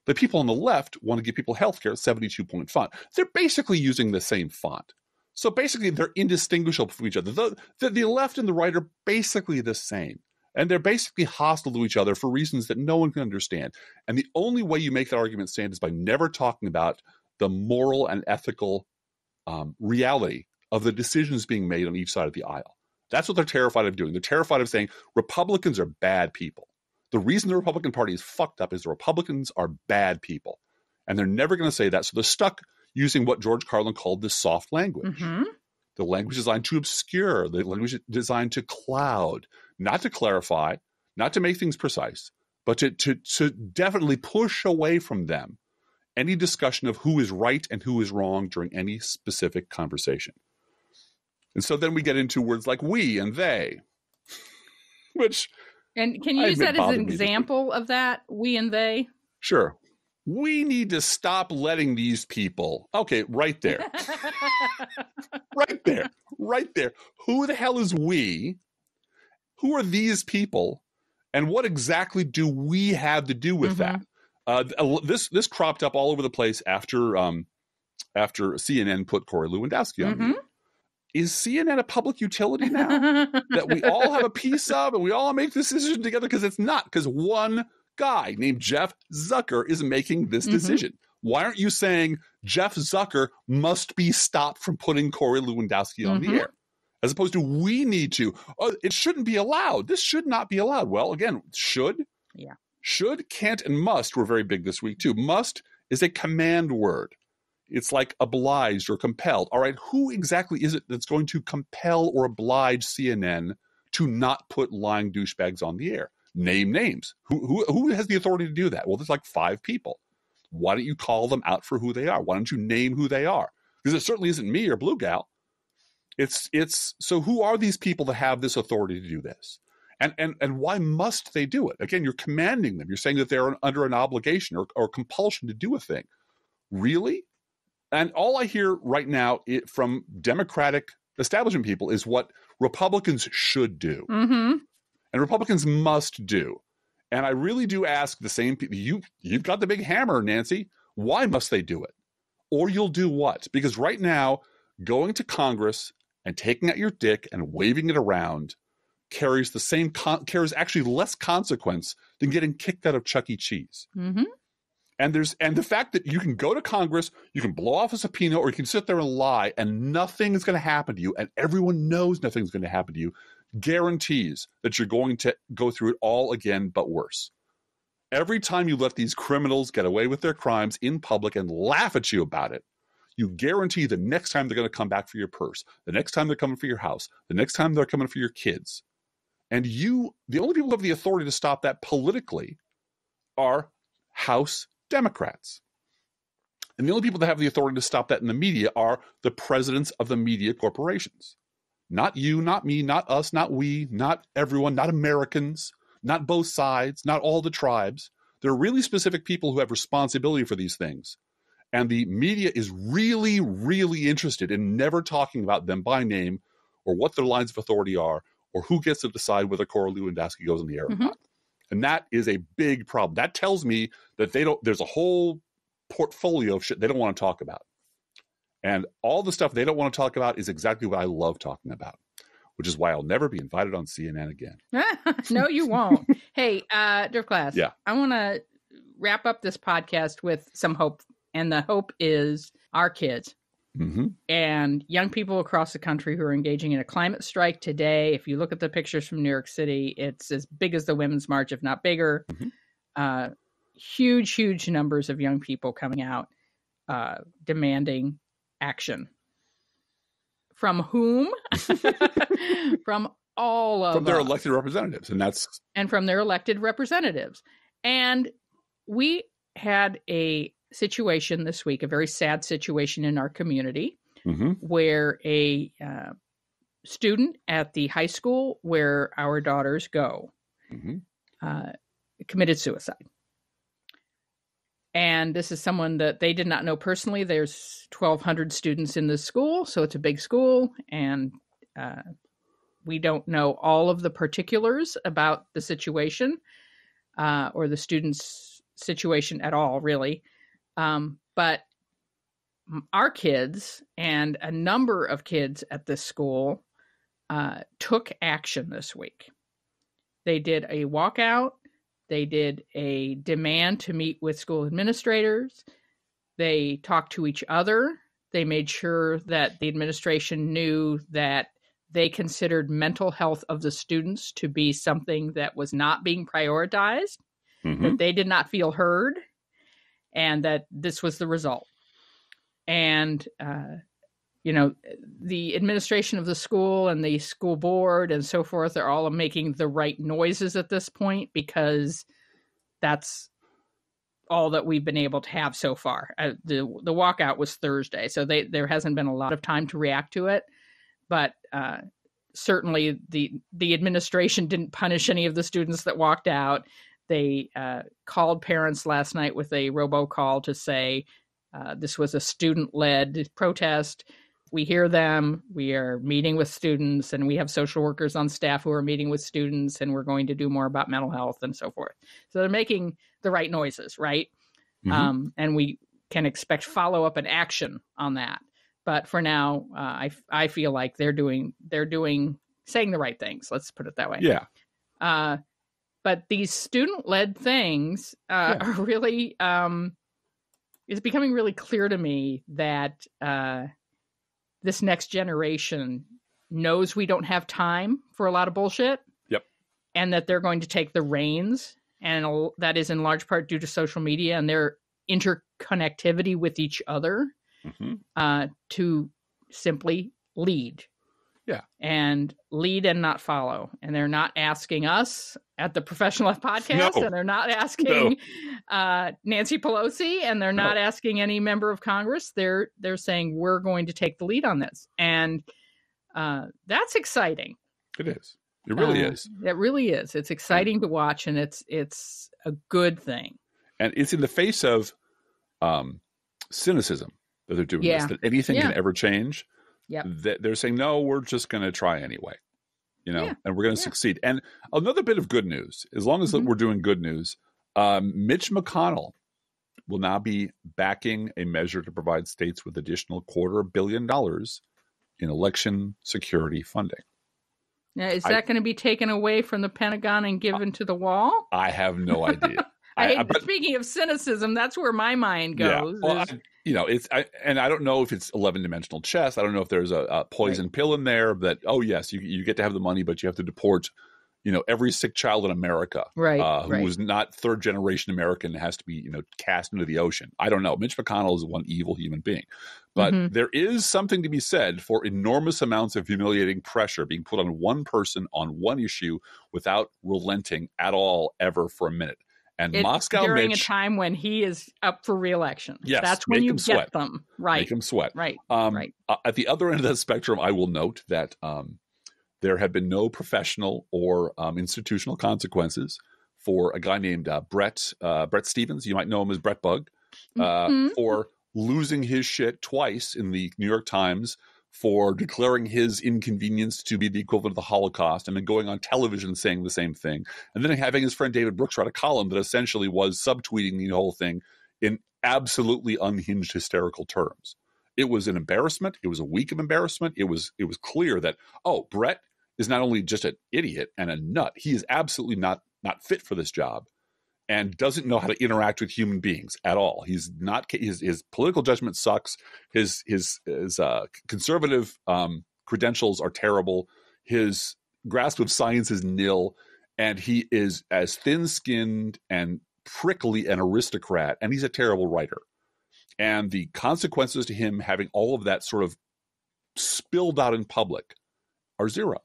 The people on the left want to give people healthcare at 72 point font. They're basically using the same font. So basically, they're indistinguishable from each other. The, the, the left and the right are basically the same. And they're basically hostile to each other for reasons that no one can understand. And the only way you make that argument stand is by never talking about the moral and ethical um, reality of the decisions being made on each side of the aisle. That's what they're terrified of doing. They're terrified of saying Republicans are bad people. The reason the Republican Party is fucked up is the Republicans are bad people. And they're never going to say that. So they're stuck using what George Carlin called the soft language. Mhm. The language designed to obscure, the language designed to cloud, not to clarify, not to make things precise, but to, to, to definitely push away from them any discussion of who is right and who is wrong during any specific conversation. And so then we get into words like we and they, (laughs) which, And can you I use that as an me this week. example of that? We and they. sure, we need to stop letting these people. Okay, right there. (laughs) right there, right there. Who the hell is we? Who are these people? And what exactly do we have to do with Mhm. that? Uh, this this cropped up all over the place after um, after CNN put Corey Lewandowski on. Mhm. Is CNN a public utility now (laughs) that we all have a piece of and we all make this decision together? Because it's not. Because one guy named Jeff Zucker is making this Mhm. decision. Why aren't you saying Jeff Zucker must be stopped from putting Corey Lewandowski on Mhm. the air? As opposed to we need to. Oh, it shouldn't be allowed. This should not be allowed. Well, again, should. Yeah. Should, can't, and must were very big this week too. Must is a command word. It's like obliged or compelled. All right, who exactly is it that's going to compel or oblige CNN to not put lying douchebags on the air? Name names. Who, who, who has the authority to do that? Well, there's like five people. Why don't you call them out for who they are? Why don't you name who they are? Because it certainly isn't me or Blue Gal. It's it's so who are these people that have this authority to do this? And and and why must they do it? Again, you're commanding them. You're saying that they're under an obligation or, or compulsion to do a thing. Really? And all I hear right now it, from Democratic establishment people is what Republicans should do Mhm. and Republicans must do. And I really do ask the same people. You you've got the big hammer, Nancy. Why must they do it? Or you'll do what? Because right now, going to Congress and taking out your dick and waving it around carries the same con- carries actually less consequence than getting kicked out of Chuck E. Cheese. Mhm. And there's and the fact that you can go to Congress, you can blow off a subpoena, or you can sit there and lie, and nothing is going to happen to you, and everyone knows nothing's going to happen to you, guarantees that you're going to go through it all again, but worse. Every time you let these criminals get away with their crimes in public and laugh at you about it, you guarantee the next time they're going to come back for your purse, the next time they're coming for your house, the next time they're coming for your kids. And you, the only people who have the authority to stop that politically are House Democrats. And the only people that have the authority to stop that in the media are the presidents of the media corporations. Not you, not me, not us, not we, not everyone, not Americans, not both sides, not all the tribes. There are really specific people who have responsibility for these things. And the media is really, really interested in never talking about them by name or what their lines of authority are or who gets to decide whether Corey Lewandowski goes in the air or Mhm. not. And that is a big problem. That tells me that they don't, there's a whole portfolio of shit they don't want to talk about. And all the stuff they don't want to talk about is exactly what I love talking about, which is why I'll never be invited on CNN again. (laughs) no, you won't. hey, uh, Driftglass. Yeah. I want to wrap up this podcast with some hope. And the hope is our kids hmm and young people across the country who are engaging in a climate strike today. If you look at the pictures from New York City, it's as big as the Women's March, if not bigger. Mhm. Uh, huge, huge numbers of young people coming out uh, demanding action. From whom? (laughs) from all of From their us elected representatives. And that's, and from their elected representatives. And we had a situation this week, a very sad situation in our community, mhm. where a uh, student at the high school where our daughters go Mhm. uh, committed suicide. And this is someone that they did not know personally. There's 1,200 students in this school, so it's a big school, and uh, we don't know all of the particulars about the situation uh, or the student's situation at all, really. Um, but our kids and a number of kids at this school uh, took action this week. They did a walkout. They did a demand to meet with school administrators. They talked to each other They made sure that the administration knew that they considered mental health of the students to be something that was not being prioritized, Mhm. that they did not feel heard, and that this was the result. And, uh, you know, the administration of the school and the school board and so forth are all making the right noises at this point because that's all that we've been able to have so far. Uh, the the walkout was Thursday, so they there hasn't been a lot of time to react to it, but uh, certainly the the administration didn't punish any of the students that walked out. They uh, called parents last night with a robocall to say uh, this was a student led protest. We hear them. We are meeting with students, and we have social workers on staff who are meeting with students, and we're going to do more about mental health and so forth. So they're making the right noises, right? Mhm. Um, and we can expect follow up and action on that. But for now, uh, I I feel like they're doing they're doing saying the right things. Let's put it that way. yeah. Uh, but these student led things uh, Yeah. (laughs) are really um, it's becoming really clear to me that uh, this next generation knows we don't have time for a lot of bullshit. Yep. And that they're going to take the reins, and that is in large part due to social media and their interconnectivity with each other Mhm. uh, to simply lead. Yeah. And lead and not follow. And they're not asking us at the Professional podcast, No. and they're not asking uh, Nancy Pelosi, and they're not No. asking any member of Congress. They're they're saying we're going to take the lead on this, and uh, that's exciting. It is. It really Uh, is. It really is. It's exciting to watch, and it's it's a good thing. And it's in the face of um, cynicism that they're doing Yeah. this, that anything Yeah. can ever change. Yep. They're saying, no, we're just going to try anyway. You know, Yeah. and we're going to Yeah. succeed. And another bit of good news, as long as Mhm. we're doing good news, um, Mitch McConnell will now be backing a measure to provide states with additional quarter billion dollars in election security funding. Now, is I- that going to be taken away from the Pentagon and given to the wall? I have no idea. I, I- hate- but- speaking of cynicism, that's where my mind goes. Yeah. Well, I, you know, it's I, and I don't know if it's eleven dimensional chess. I don't know if there's a, a poison pill in there that oh yes, you you get to have the money, but you have to deport, you know, every sick child in America right, uh, who right. was not third generation American has to be you know cast into the ocean. I don't know. Mitch McConnell is one evil human being, but Mhm. there is something to be said for enormous amounts of humiliating pressure being put on one person on one issue without relenting at all ever for a minute. And It- Moscow during Mitch a time when he is up for reelection. Yes, that's when you get sweat. them. Right, make him sweat. right. Um, Right. uh, At the other end of the spectrum, I will note that um, there have been no professional or um, institutional consequences for a guy named uh, Brett uh, Bret Stephens. You might know him as Brett Bug uh, Mhm. for losing his shit twice in the New York Times for declaring his inconvenience to be the equivalent of the Holocaust, and then going on television saying the same thing, and then having his friend David Brooks write a column that essentially was subtweeting the whole thing in absolutely unhinged hysterical terms. It was an embarrassment. It was a week of embarrassment. It was it was clear that oh, Brett is not only just an idiot and a nut, he is absolutely not not fit for this job and doesn't know how to interact with human beings at all. He's not his his political judgment sucks. His his his uh, conservative um, credentials are terrible. His grasp of science is nil, and he is as thin skinned and prickly an aristocrat, and he's a terrible writer. And the consequences to him having all of that sort of spilled out in public are zero.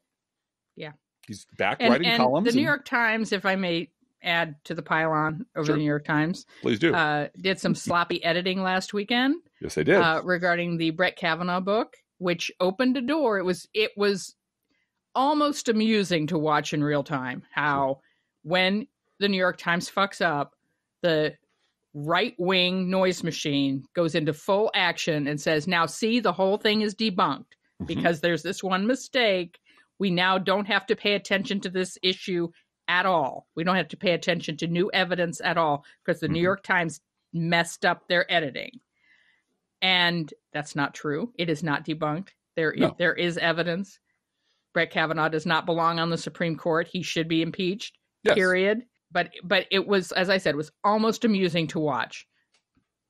Yeah. He's back And, writing and columns. the New and- York Times, if I may add to the pylon over Sure. the New York Times, please do. uh, did some (laughs) sloppy editing last weekend. yes, they did. uh, regarding the Brett Kavanaugh book, which opened a door. It was it was almost amusing to watch in real time how when the New York Times fucks up, the right wing noise machine goes into full action and says, "Now see, the whole thing is debunked Mhm. because there's this one mistake. We now don't have to pay attention to this issue." At all. We don't have to pay attention to new evidence at all because the New Mhm. York Times messed up their editing and that's not true. It is not debunked. There, No. there is evidence. Brett Kavanaugh does not belong on the Supreme Court. He should be impeached. yes. Period. But but it was, as I said, was almost amusing to watch.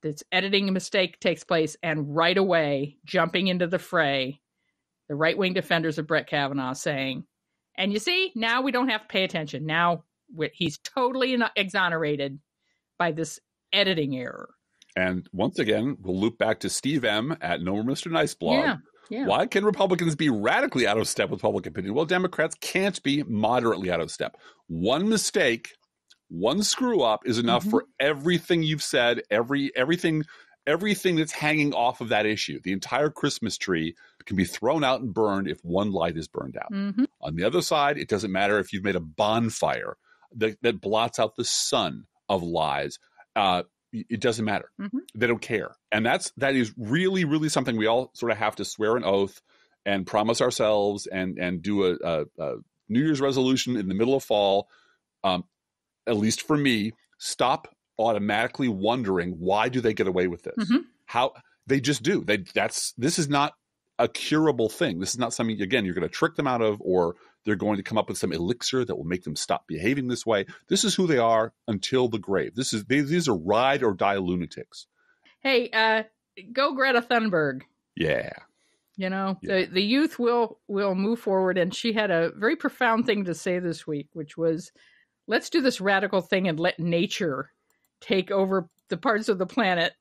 this editing mistake takes place, and right away, jumping into the fray, the right wing defenders of Brett Kavanaugh saying, and you see, now we don't have to pay attention. Now he's totally exonerated by this editing error. And once again, we'll loop back to Steve M at No More Mr. Nice blog. Yeah, yeah. Why can Republicans be radically out of step with public opinion? Well, Democrats can't be moderately out of step. One mistake, one screw up is enough Mhm. for everything you've said, every everything everything that's hanging off of that issue. The entire Christmas tree can be thrown out and burned if one light is burned out. hmm On the other side, it doesn't matter if you've made a bonfire that, that blots out the sun of lies. Uh, it doesn't matter. Mhm. They don't care, and that's that is really, really something we all sort of have to swear an oath and promise ourselves, and and do a, a, a New Year's resolution in the middle of fall. Um, at least for me, stop automatically wondering why do they get away with this? Mhm. How they just do. They that's this is not a curable thing. This is not something again you're going to trick them out of, or they're going to come up with some elixir that will make them stop behaving this way. This is who they are until the grave. This is they, these are ride or die lunatics. Hey, uh, go Greta Thunberg. Yeah, You know, Yeah. the the youth will will move forward, and she had a very profound thing to say this week, which was, "Let's do this radical thing and let nature take over the parts of the planet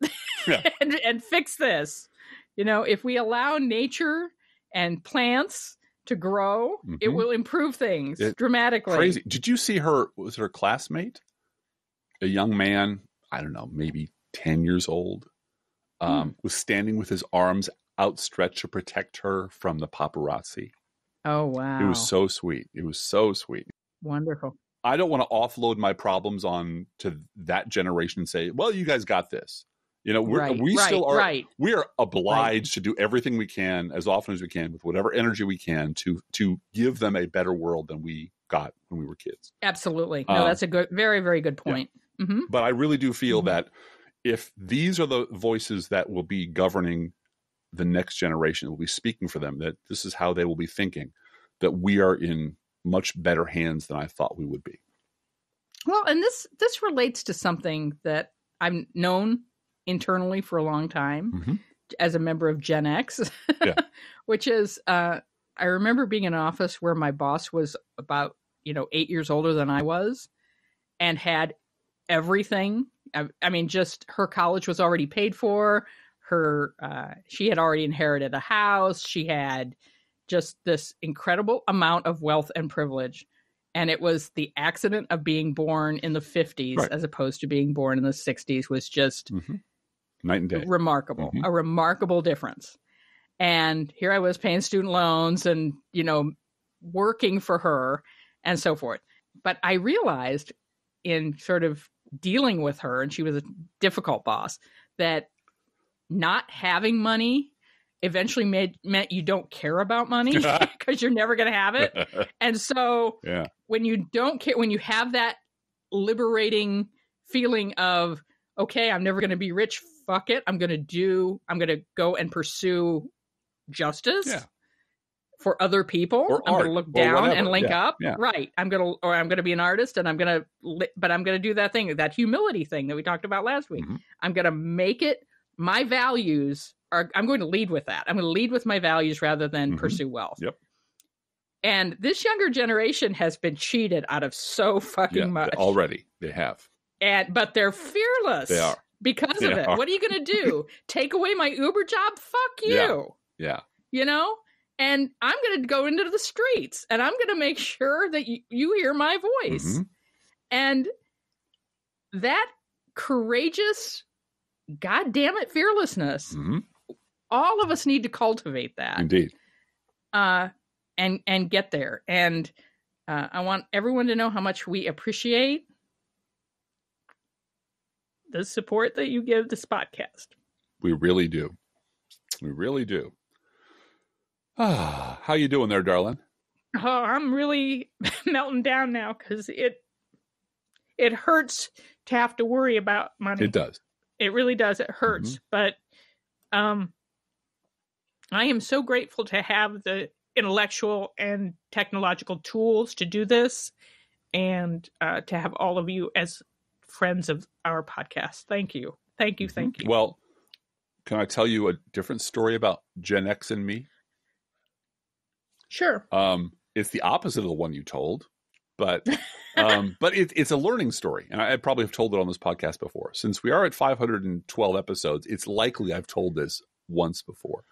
Yeah. (laughs) and and fix this." You know, if we allow nature and plants to grow, it Mhm. will improve things It- dramatically. crazy. Did you see her? Was her classmate? A young man, I don't know, maybe ten years old, um, was standing with his arms outstretched to protect her from the paparazzi. Oh wow! It was so sweet. It was so sweet. wonderful. I don't want to offload my problems on to that generation and say, "Well, you guys got this." You know, we're, right, we right, still are. right. We are obliged to do everything we can as often as we can with whatever energy we can to to give them a better world than we got when we were kids. Absolutely. No, Um, that's a good, very, very good yeah. point. hmm But I really do feel Mhm. that if these are the voices that will be governing the next generation, will be speaking for them, that this is how they will be thinking, that we are in much better hands than I thought we would be. Well, and this this relates to something that I've known internally for a long time Mhm. as a member of Gen X, Yeah. (laughs) which is uh, I remember being in an office where my boss was about you know eight years older than I was, and had everything. I, I mean, just her college was already paid for. Her uh, she had already inherited a house. She had just this incredible amount of wealth and privilege and it was the accident of being born in the 50s Right. as opposed to being born in the 60s was just Mhm. Night and day. remarkable Mhm. a remarkable difference and here i was paying student loans and you know working for her and so forth but i realized in sort of dealing with her and she was a difficult boss that not having money eventually made meant you don't care about money (laughs) (laughs) because you're never going to have it (laughs) and so yeah. when you don't care when you have that liberating feeling of okay i'm never going to be rich fuck it i'm going to do i'm going to go and pursue justice Yeah. for other people Or i'm going to look down and link Yeah, up yeah. right i'm going to or i'm going to be an artist and i'm going to li- but i'm going to do that thing that humility thing that we talked about last week Mhm. i'm going to make it my values are i'm going to lead with that i'm going to lead with my values rather than Mhm. pursue wealth Yep. and this younger generation has been cheated out of so fucking Yeah, much already they have. and but they're fearless They are. Because of it are. what are you going to do (laughs) take away my uber job fuck you Yeah. Yeah. you know and i'm going to go into the streets and i'm going to make sure that you, you hear my voice Mhm. and that courageous god damn it fearlessness Mhm. all of us need to cultivate that Indeed. uh, and and get there. And uh, I want everyone to know how much we appreciate the support that you give this podcast. We really do. We really do. Ah, (sighs) how you doing there, darling? Oh, I'm really (laughs) melting down now because it it hurts to have to worry about money. It does. It really does. It hurts, but um, I am so grateful to have the intellectual and technological tools to do this, and uh, to have all of you as friends of our podcast. Thank you. Thank you, thank you. Well, can I tell you a different story about Gen X and me? Sure. Um, it's the opposite of the one you told, but um, (laughs) but it, it's a learning story, and I, I probably have told it on this podcast before. Since we are at 512 episodes, it's likely I've told this once before.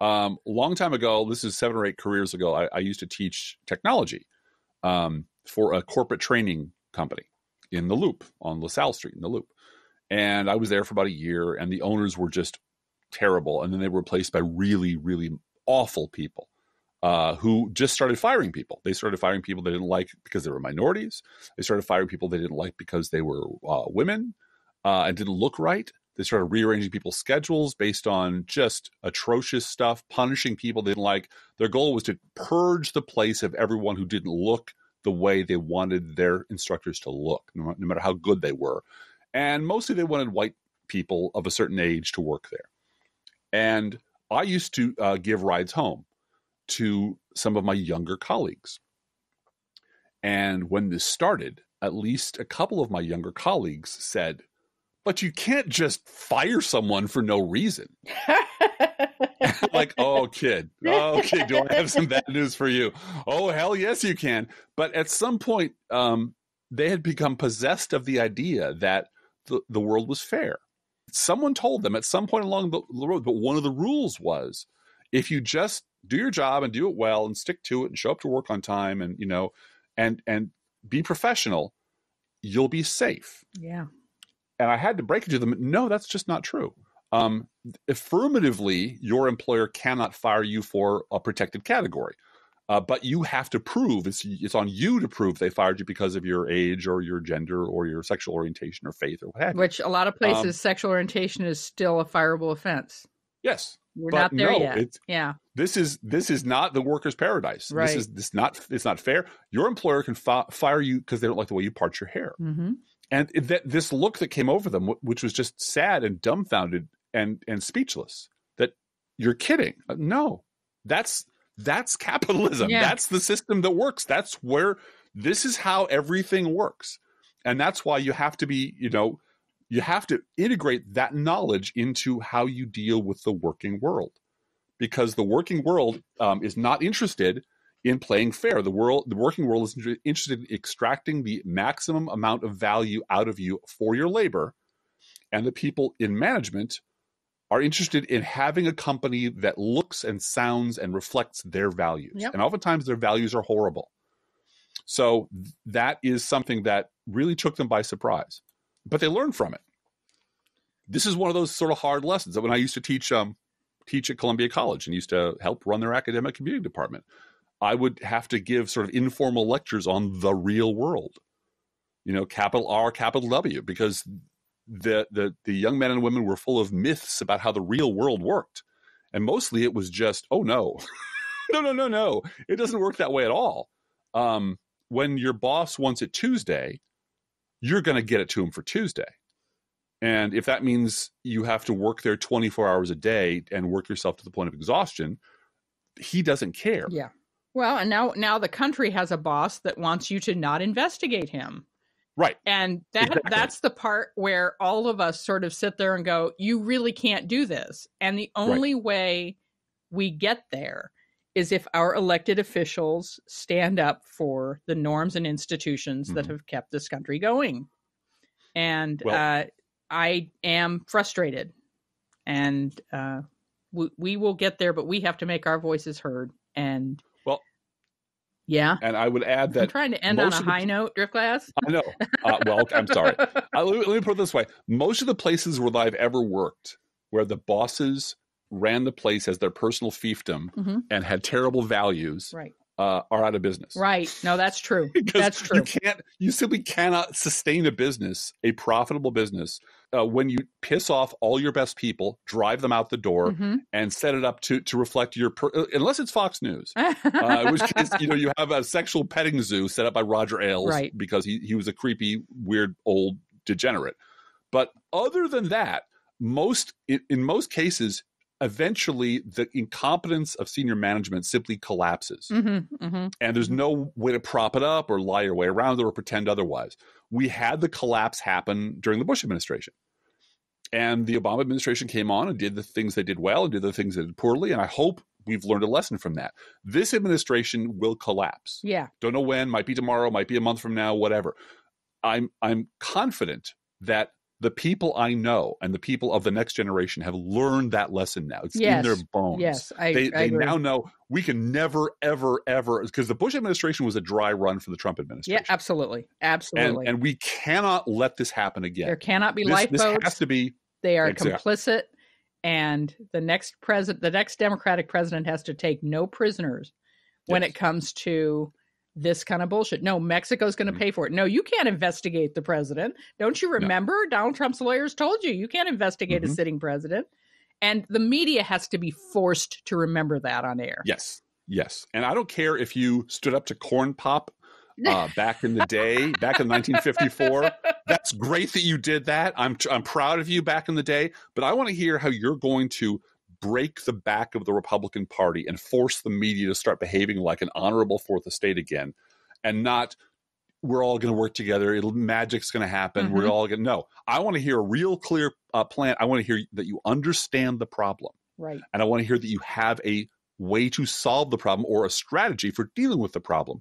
Um, long time ago, this is seven or eight careers ago. I, I used to teach technology um, for a corporate training company in the Loop on LaSalle Street in the Loop, and I was there for about a year. And the owners were just terrible, and then they were replaced by really, really awful people uh, who just started firing people. They started firing people they didn't like because they were minorities. They started firing people they didn't like because they were uh, women uh, and didn't look right. They started rearranging people's schedules based on just atrocious stuff, punishing people they didn't like. Their goal was to purge the place of everyone who didn't look the way they wanted their instructors to look, no, matter how good they were. And mostly they wanted white people of a certain age to work there. And I used to uh, give rides home to some of my younger colleagues. And when this started, at least a couple of my younger colleagues said, But you can't just fire someone for no reason. (laughs) like, oh, kid. Oh, okay. Do I have some bad (laughs) news for you? Oh, hell yes, you can. But at some point, um, they had become possessed of the idea that the, the world was fair. Someone told them at some point along the, the road, but one of the rules was if you just do your job and do it well and stick to it and show up to work on time and you know and and be professional you'll be safe Yeah. And i had to break it to them no that's just not true um, affirmatively your employer cannot fire you for a protected category uh, but you have to prove it's it's on you to prove they fired you because of your age or your gender or your sexual orientation or faith or what have you. Which a lot of places, Um, sexual orientation is still a fireable offense. yes We're not there no, yet. Yeah. this is this is not the worker's paradise. Right. This is this not it's not fair. Your employer can fi- fire you because they don't like the way you part your hair. hmm And that this look that came over them, which was just sad and dumbfounded and and speechless, that you're kidding. Uh, No, that's that's capitalism. Yeah. That's the system that works. That's where this is how everything works, and that's why you have to be, you know, you have to integrate that knowledge into how you deal with the working world, because the working world um, is not interested in playing fair. The world, the working world is interested in extracting the maximum amount of value out of you for your labor, and the people in management are interested in having a company that looks and sounds and reflects their values. Yep. And oftentimes their values are horrible. So that is something that really took them by surprise, but they learned from it. This is one of those sort of hard lessons that when I used to teach um, teach at Columbia College and used to help run their academic community department, I would have to give sort of informal lectures on the real world. You know, capital R, capital W, because the the the young men and women were full of myths about how the real world worked. And mostly it was just, oh no. (laughs) no, no, no, no. It doesn't work that way at all. Um, when your boss wants it Tuesday, you're going to get it to him for Tuesday. And if that means you have to work there 24 hours a day and work yourself to the point of exhaustion, he doesn't care. Yeah. Well, and now now the country has a boss that wants you to not investigate him. Right. And that Exactly. that's the part where all of us sort of sit there and go, you really can't do this. And the only way we get there is if our elected officials stand up for the norms and institutions that Mhm. have kept this country going. And Well- uh, I am frustrated. And uh, we, we will get there, but we have to make our voices heard. And yeah, And I would add that. I'm trying to end on a of the high note, Driftglass. I know. Uh, well, I'm sorry. (laughs) Uh, let, me, let me put it this way: most of the places where I've ever worked, where the bosses ran the place as their personal fiefdom Mhm. and had terrible values, Right. uh, are out of business. Right. No, that's true. (laughs) That's true. You can't. You simply cannot sustain a business, a profitable business, uh, when you piss off all your best people, drive them out the door, Mhm. and set it up to to reflect your. Per- uh, unless it's Fox News, (laughs) uh, which case you know you have a sexual petting zoo set up by Roger Ailes Right. because he he was a creepy, weird, old degenerate. But other than that, most in, in most cases, eventually the incompetence of senior management simply collapses Mhm, mhm. and there's no way to prop it up or lie your way around it or pretend otherwise. We had the collapse happen during the Bush administration. and the Obama administration came on and did the things they did well and did the things they did poorly. And I hope we've learned a lesson from that. This administration will collapse. Yeah. Don't know when, might be tomorrow, might be a month from now, whatever. I'm I'm confident that the people I know and the people of the next generation have learned that lesson now. It's Yes. in their bones. Yes. I, They, I they agree. now know we can never, ever, ever, because the Bush administration was a dry run for the Trump administration. Yeah, administration. absolutely. and, Absolutely. and we cannot let this happen again. there cannot be this, this has to be they are Exactly. complicit and the next president the next democratic president has to take no prisoners when Yes. it comes to this kind of bullshit no mexico's going to Mhm. pay for it no you can't investigate the president don't you remember donald trump's lawyers told you you can't investigate a Mhm. sitting president and the media has to be forced to remember that on air Yes, yes. And I don't care if you stood up to corn pop uh, back in the day, back in 1954. That's great that you did that. I'm I'm proud of you back in the day. But I want to hear how you're going to break the back of the Republican Party and force the media to start behaving like an honorable fourth estate again, and not we're all going to work together. It'll magic's going to happen. We're Mhm. all going to no. I want to hear a real clear uh, plan. I want to hear that you understand the problem right and I want to hear that you have a way to solve the problem or a strategy for dealing with the problem.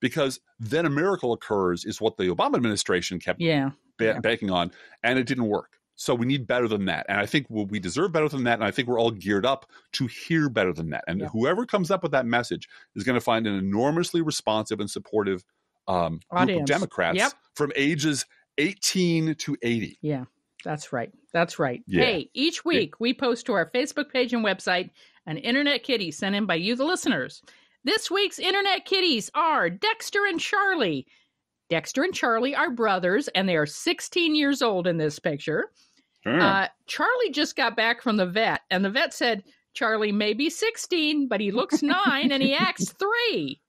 Because then a miracle occurs, is what the Obama administration kept yeah ba- yeah. banking on, and it didn't work. So we need better than that. And I think we we deserve better than that. And I think we're all geared up to hear better than that. And Yeah. whoever comes up with that message is going to find an enormously responsive and supportive um, group of Democrats Yep. from ages 18 to 80. Yeah, that's right. That's right. Yeah. Hey, each week we post to our Facebook page and website an internet kitty sent in by you, the listeners. This week's internet kitties are Dexter and Charlie. Dexter and Charlie are brothers, and they are 16 years old in this picture. Uh, Charlie just got back from the vet, and the vet said Charlie may be 16, but he looks (laughs) nine and he acts three.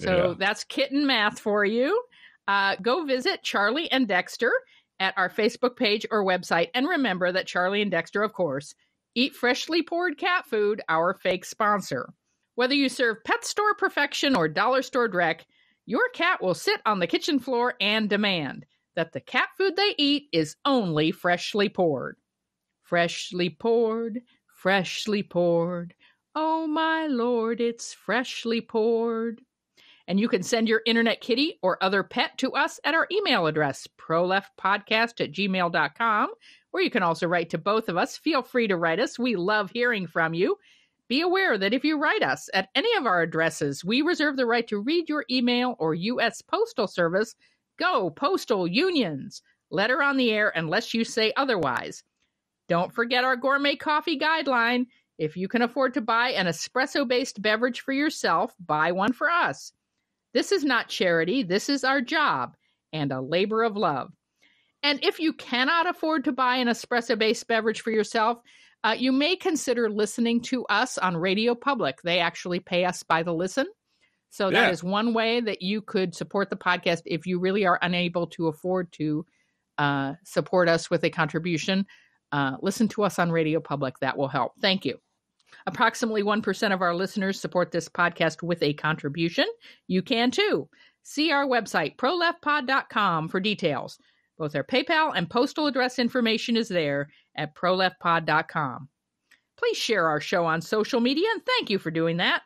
So Yeah. that's kitten math for you. Uh, go visit Charlie and Dexter at our Facebook page or website. And remember that Charlie and Dexter, of course, eat freshly poured cat food, our fake sponsor. Whether you serve pet store perfection or dollar store dreck, your cat will sit on the kitchen floor and demand that the cat food they eat is only freshly poured. Freshly poured, freshly poured. Oh my lord, it's freshly poured. And you can send your internet kitty or other pet to us at our email address, proleftpodcast at gmail.com, or you can also write to both of us. Feel free to write us. We love hearing from you. Be aware that if you write us at any of our addresses, we reserve the right to read your email or U.S. Postal Service. Go, postal unions. Letter on the air unless you say otherwise. Don't forget our gourmet coffee guideline. If you can afford to buy an espresso based beverage for yourself, buy one for us. This is not charity, this is our job and a labor of love. And if you cannot afford to buy an espresso based beverage for yourself, uh, you may consider listening to us on Radio Public. They actually pay us by the listen. So that Yeah. is one way that you could support the podcast if you really are unable to afford to uh, support us with a contribution. Uh, listen to us on Radio Public. That will help. Thank you. Approximately 1% of our listeners support this podcast with a contribution. You can too. See our website, proleftpod.com, for details. Both our PayPal and postal address information is there at proleftpod.com. Please share our show on social media and thank you for doing that.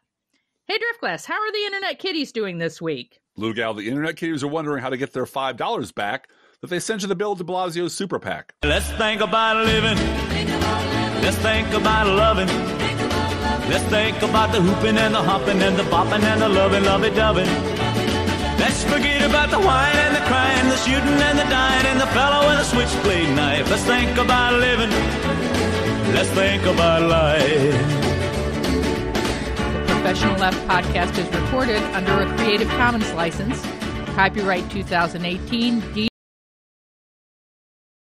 Hey, Driftglass, how are the Internet Kitties doing this week? Blue Gal, the internet kitties are wondering how to get their $5 back that they sent you the Bill de Blasio's super PAC. Let's think about living. Let's think about loving. Let's think about the hooping and the hopping and the bopping and the loving, lovey doving. Let's forget about the whine and the crying, the shooting and the dying, and the fellow with a switchblade knife. Let's think about living. Let's think about life. Professional Left podcast is recorded under a Creative Commons license. Copyright 2018.